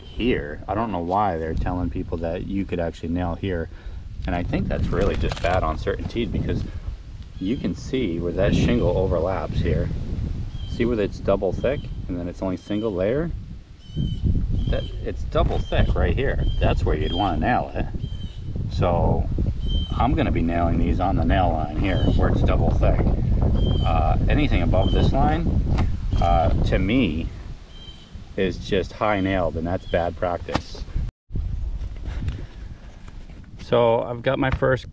here. I don't know why they're telling people that you could actually nail here. And I think that's really just bad on because you can see where that shingle overlaps here see where it's double thick and then it's only single layer that it's double thick right here that's where you'd want to nail it so I'm going to be nailing these on the nail line here where it's double thick uh, anything above this line uh, to me is just high nailed and that's bad practice so I've got my first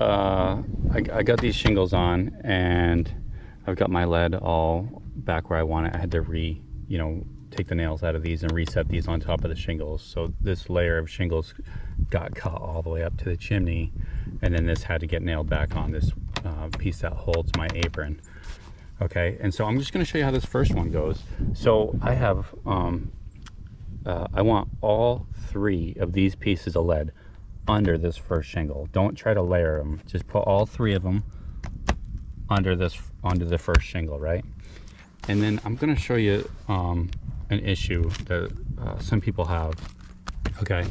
uh, I, I got these shingles on and I've got my lead all back where I want it. I had to re, you know, take the nails out of these and reset these on top of the shingles. So this layer of shingles got cut all the way up to the chimney. And then this had to get nailed back on this uh, piece that holds my apron. Okay, and so I'm just gonna show you how this first one goes. So I have, um, uh, I want all three of these pieces of lead under this first shingle. Don't try to layer them. Just put all three of them under this, under the first shingle, right? And then I'm gonna show you um, an issue that uh, some people have. Okay,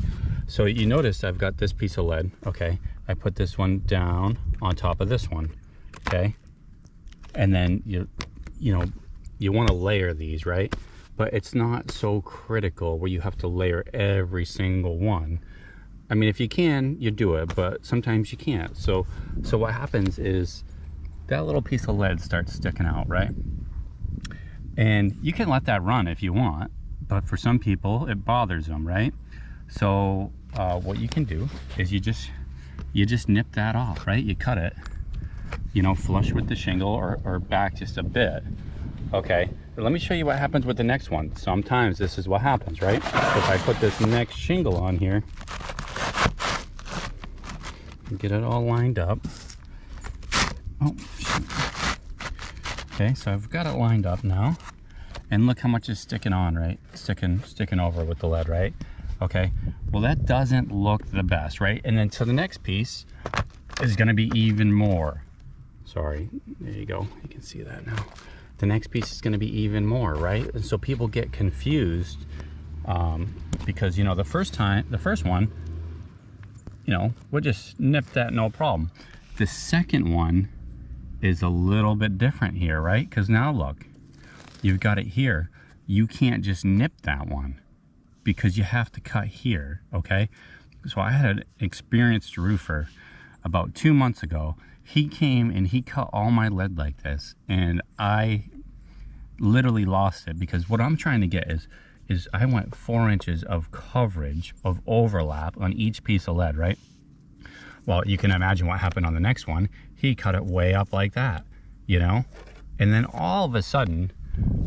so you notice I've got this piece of lead, okay? I put this one down on top of this one, okay? And then you, you know, you wanna layer these, right? But it's not so critical where you have to layer every single one. I mean, if you can, you do it, but sometimes you can't. So, so what happens is that little piece of lead starts sticking out, right? And you can let that run if you want, but for some people it bothers them, right? So uh, what you can do is you just you just nip that off, right? You cut it, you know, flush with the shingle or, or back just a bit. Okay, but let me show you what happens with the next one. Sometimes this is what happens, right? If I put this next shingle on here, get it all lined up. Oh, Okay, so I've got it lined up now. And look how much is sticking on, right? Sticking, sticking over with the lead, right? Okay, well that doesn't look the best, right? And then so the next piece is gonna be even more. Sorry, there you go, you can see that now. The next piece is gonna be even more, right? And so people get confused um, because, you know, the first time, the first one, you know, we'll just nip that no problem. The second one is a little bit different here, right? Because now look, you've got it here. You can't just nip that one because you have to cut here, okay? So I had an experienced roofer about two months ago. He came and he cut all my lead like this and I literally lost it because what I'm trying to get is is I went four inches of coverage of overlap on each piece of lead, right? Well, you can imagine what happened on the next one. He cut it way up like that, you know? And then all of a sudden,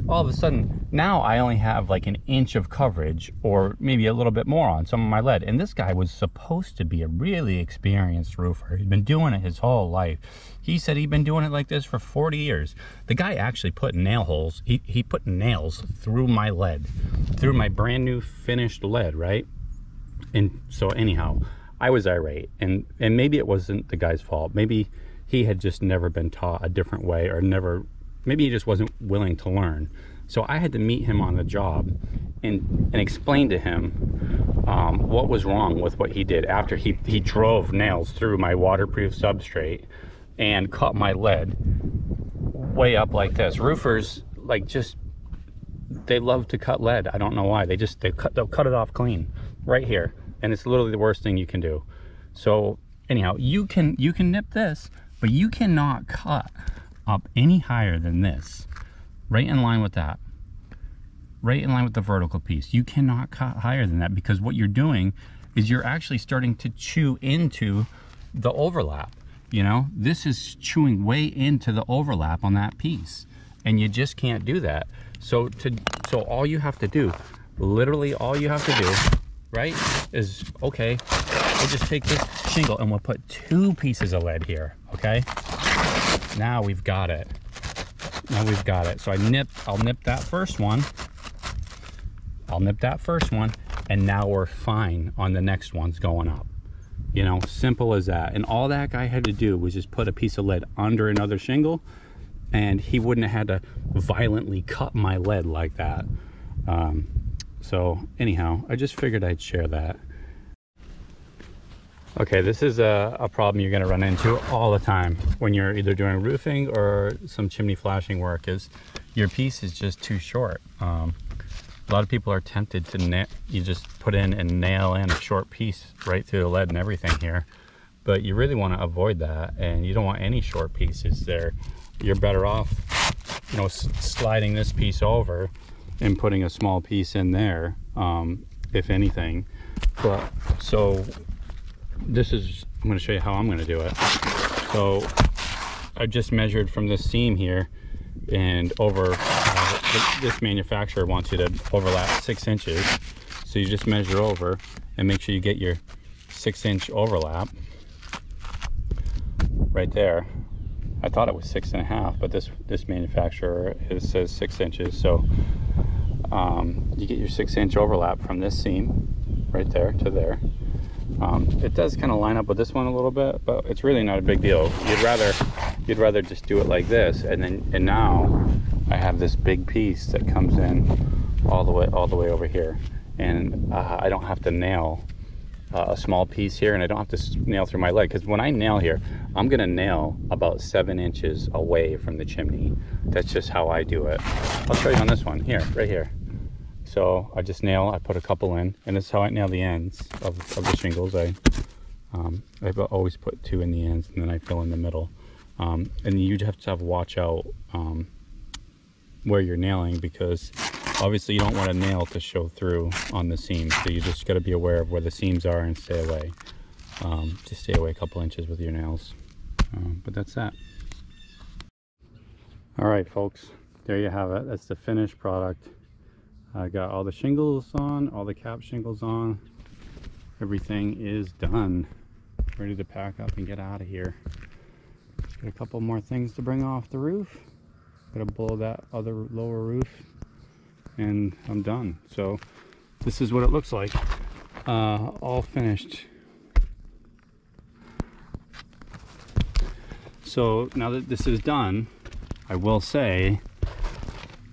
all of a sudden, now I only have like an inch of coverage or maybe a little bit more on some of my lead. And this guy was supposed to be a really experienced roofer. He'd been doing it his whole life. He said he'd been doing it like this for 40 years. The guy actually put nail holes, he, he put nails through my lead, through my brand new finished lead, right? And so anyhow, I was irate, and and maybe it wasn't the guy's fault. Maybe he had just never been taught a different way, or never. Maybe he just wasn't willing to learn. So I had to meet him on the job and and explain to him um, what was wrong with what he did after he he drove nails through my waterproof substrate and cut my lead way up like this. Roofers like just they love to cut lead. I don't know why. They just they cut they'll cut it off clean right here, and it's literally the worst thing you can do. So anyhow, you can you can nip this, but you cannot cut up any higher than this, right in line with that, right in line with the vertical piece. You cannot cut higher than that because what you're doing is you're actually starting to chew into the overlap. You know, this is chewing way into the overlap on that piece, and you just can't do that. So to so all you have to do, literally all you have to do, right, is okay. We'll just take this shingle and we'll put two pieces of lead here. Okay. Now we've got it. Now we've got it. So I nip. I'll nip that first one. I'll nip that first one, and now we're fine on the next ones going up. You know, simple as that. And all that guy had to do was just put a piece of lead under another shingle and he wouldn't have had to violently cut my lead like that. Um, so anyhow, I just figured I'd share that. Okay, this is a, a problem you're gonna run into all the time when you're either doing roofing or some chimney flashing work is your piece is just too short. Um, a lot of people are tempted to you just put in and nail in a short piece right through the lead and everything here but you really want to avoid that and you don't want any short pieces there you're better off you know sliding this piece over and putting a small piece in there um, if anything but so this is I'm going to show you how I'm going to do it. So I just measured from this seam here and over uh, this manufacturer wants you to overlap six inches. So you just measure over and make sure you get your six inch overlap right there. I thought it was six and a half but this this manufacturer it says six inches. So um, you get your six inch overlap from this seam right there to there um, it does kind of line up with this one a little bit, but it's really not a big deal. You'd rather you'd rather just do it like this, and then and now I have this big piece that comes in all the way all the way over here, and uh, I don't have to nail uh, a small piece here, and I don't have to nail through my leg because when I nail here, I'm gonna nail about seven inches away from the chimney. That's just how I do it. I'll show you on this one here, right here. So I just nail, I put a couple in, and this is how I nail the ends of, of the shingles. I, um, I always put two in the ends, and then I fill in the middle. Um, and you have to have watch out um, where you're nailing because obviously you don't want a nail to show through on the seam. So you just got to be aware of where the seams are and stay away. Um, just stay away a couple inches with your nails. Um, but that's that. All right, folks, there you have it. That's the finished product. I got all the shingles on, all the cap shingles on. Everything is done. Ready to pack up and get out of here. Got a couple more things to bring off the roof. Gotta blow that other lower roof and I'm done. So this is what it looks like. Uh, all finished. So now that this is done, I will say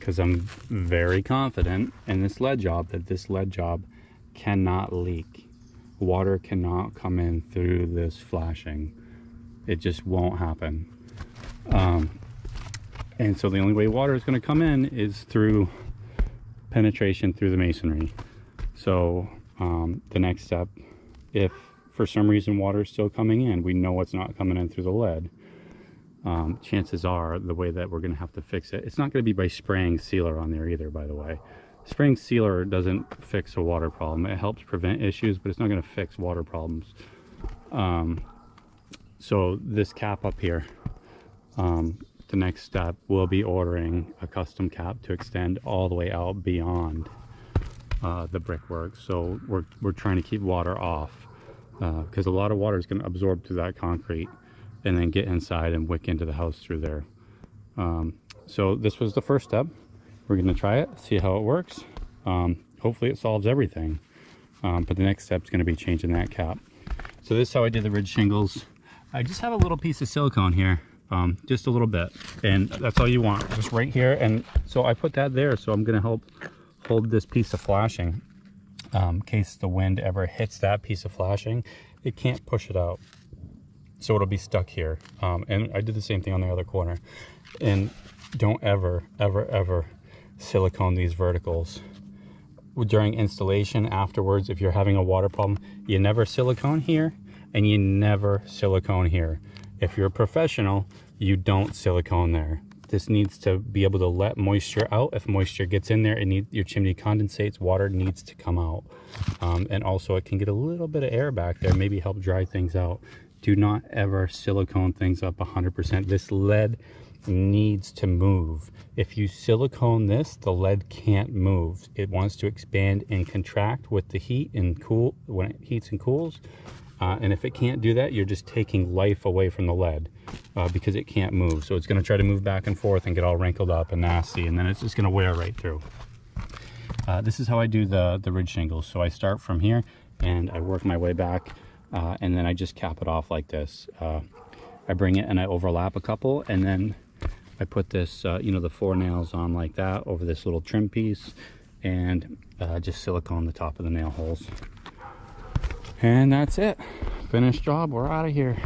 because I'm very confident in this lead job that this lead job cannot leak. Water cannot come in through this flashing. It just won't happen. Um, and so the only way water is going to come in is through penetration through the masonry. So um, the next step, if for some reason water is still coming in, we know it's not coming in through the lead um, chances are the way that we're going to have to fix it, it's not going to be by spraying sealer on there either, by the way. Spraying sealer doesn't fix a water problem. It helps prevent issues, but it's not going to fix water problems. Um, so this cap up here, um, the next step will be ordering a custom cap to extend all the way out beyond uh, the brickwork. So we're, we're trying to keep water off because uh, a lot of water is going to absorb through that concrete and then get inside and wick into the house through there. Um, so this was the first step. We're going to try it, see how it works. Um, hopefully it solves everything. Um, but the next step is going to be changing that cap. So this is how I did the ridge shingles. I just have a little piece of silicone here, um, just a little bit. And that's all you want, just right here. And so I put that there, so I'm going to help hold this piece of flashing. Um, in case the wind ever hits that piece of flashing, it can't push it out. So it'll be stuck here. Um, and I did the same thing on the other corner. And don't ever, ever, ever silicone these verticals. During installation afterwards, if you're having a water problem, you never silicone here and you never silicone here. If you're a professional, you don't silicone there. This needs to be able to let moisture out. If moisture gets in there, it need, your chimney condensates, water needs to come out. Um, and also it can get a little bit of air back there, maybe help dry things out. Do not ever silicone things up 100%. This lead needs to move. If you silicone this, the lead can't move. It wants to expand and contract with the heat and cool when it heats and cools. Uh, and if it can't do that, you're just taking life away from the lead uh, because it can't move. So it's going to try to move back and forth and get all wrinkled up and nasty, and then it's just going to wear right through. Uh, this is how I do the, the ridge shingles. So I start from here and I work my way back uh, and then I just cap it off like this. Uh, I bring it and I overlap a couple and then I put this, uh, you know, the four nails on like that over this little trim piece and just silicone the top of the nail holes. And that's it. Finished job. We're out of here.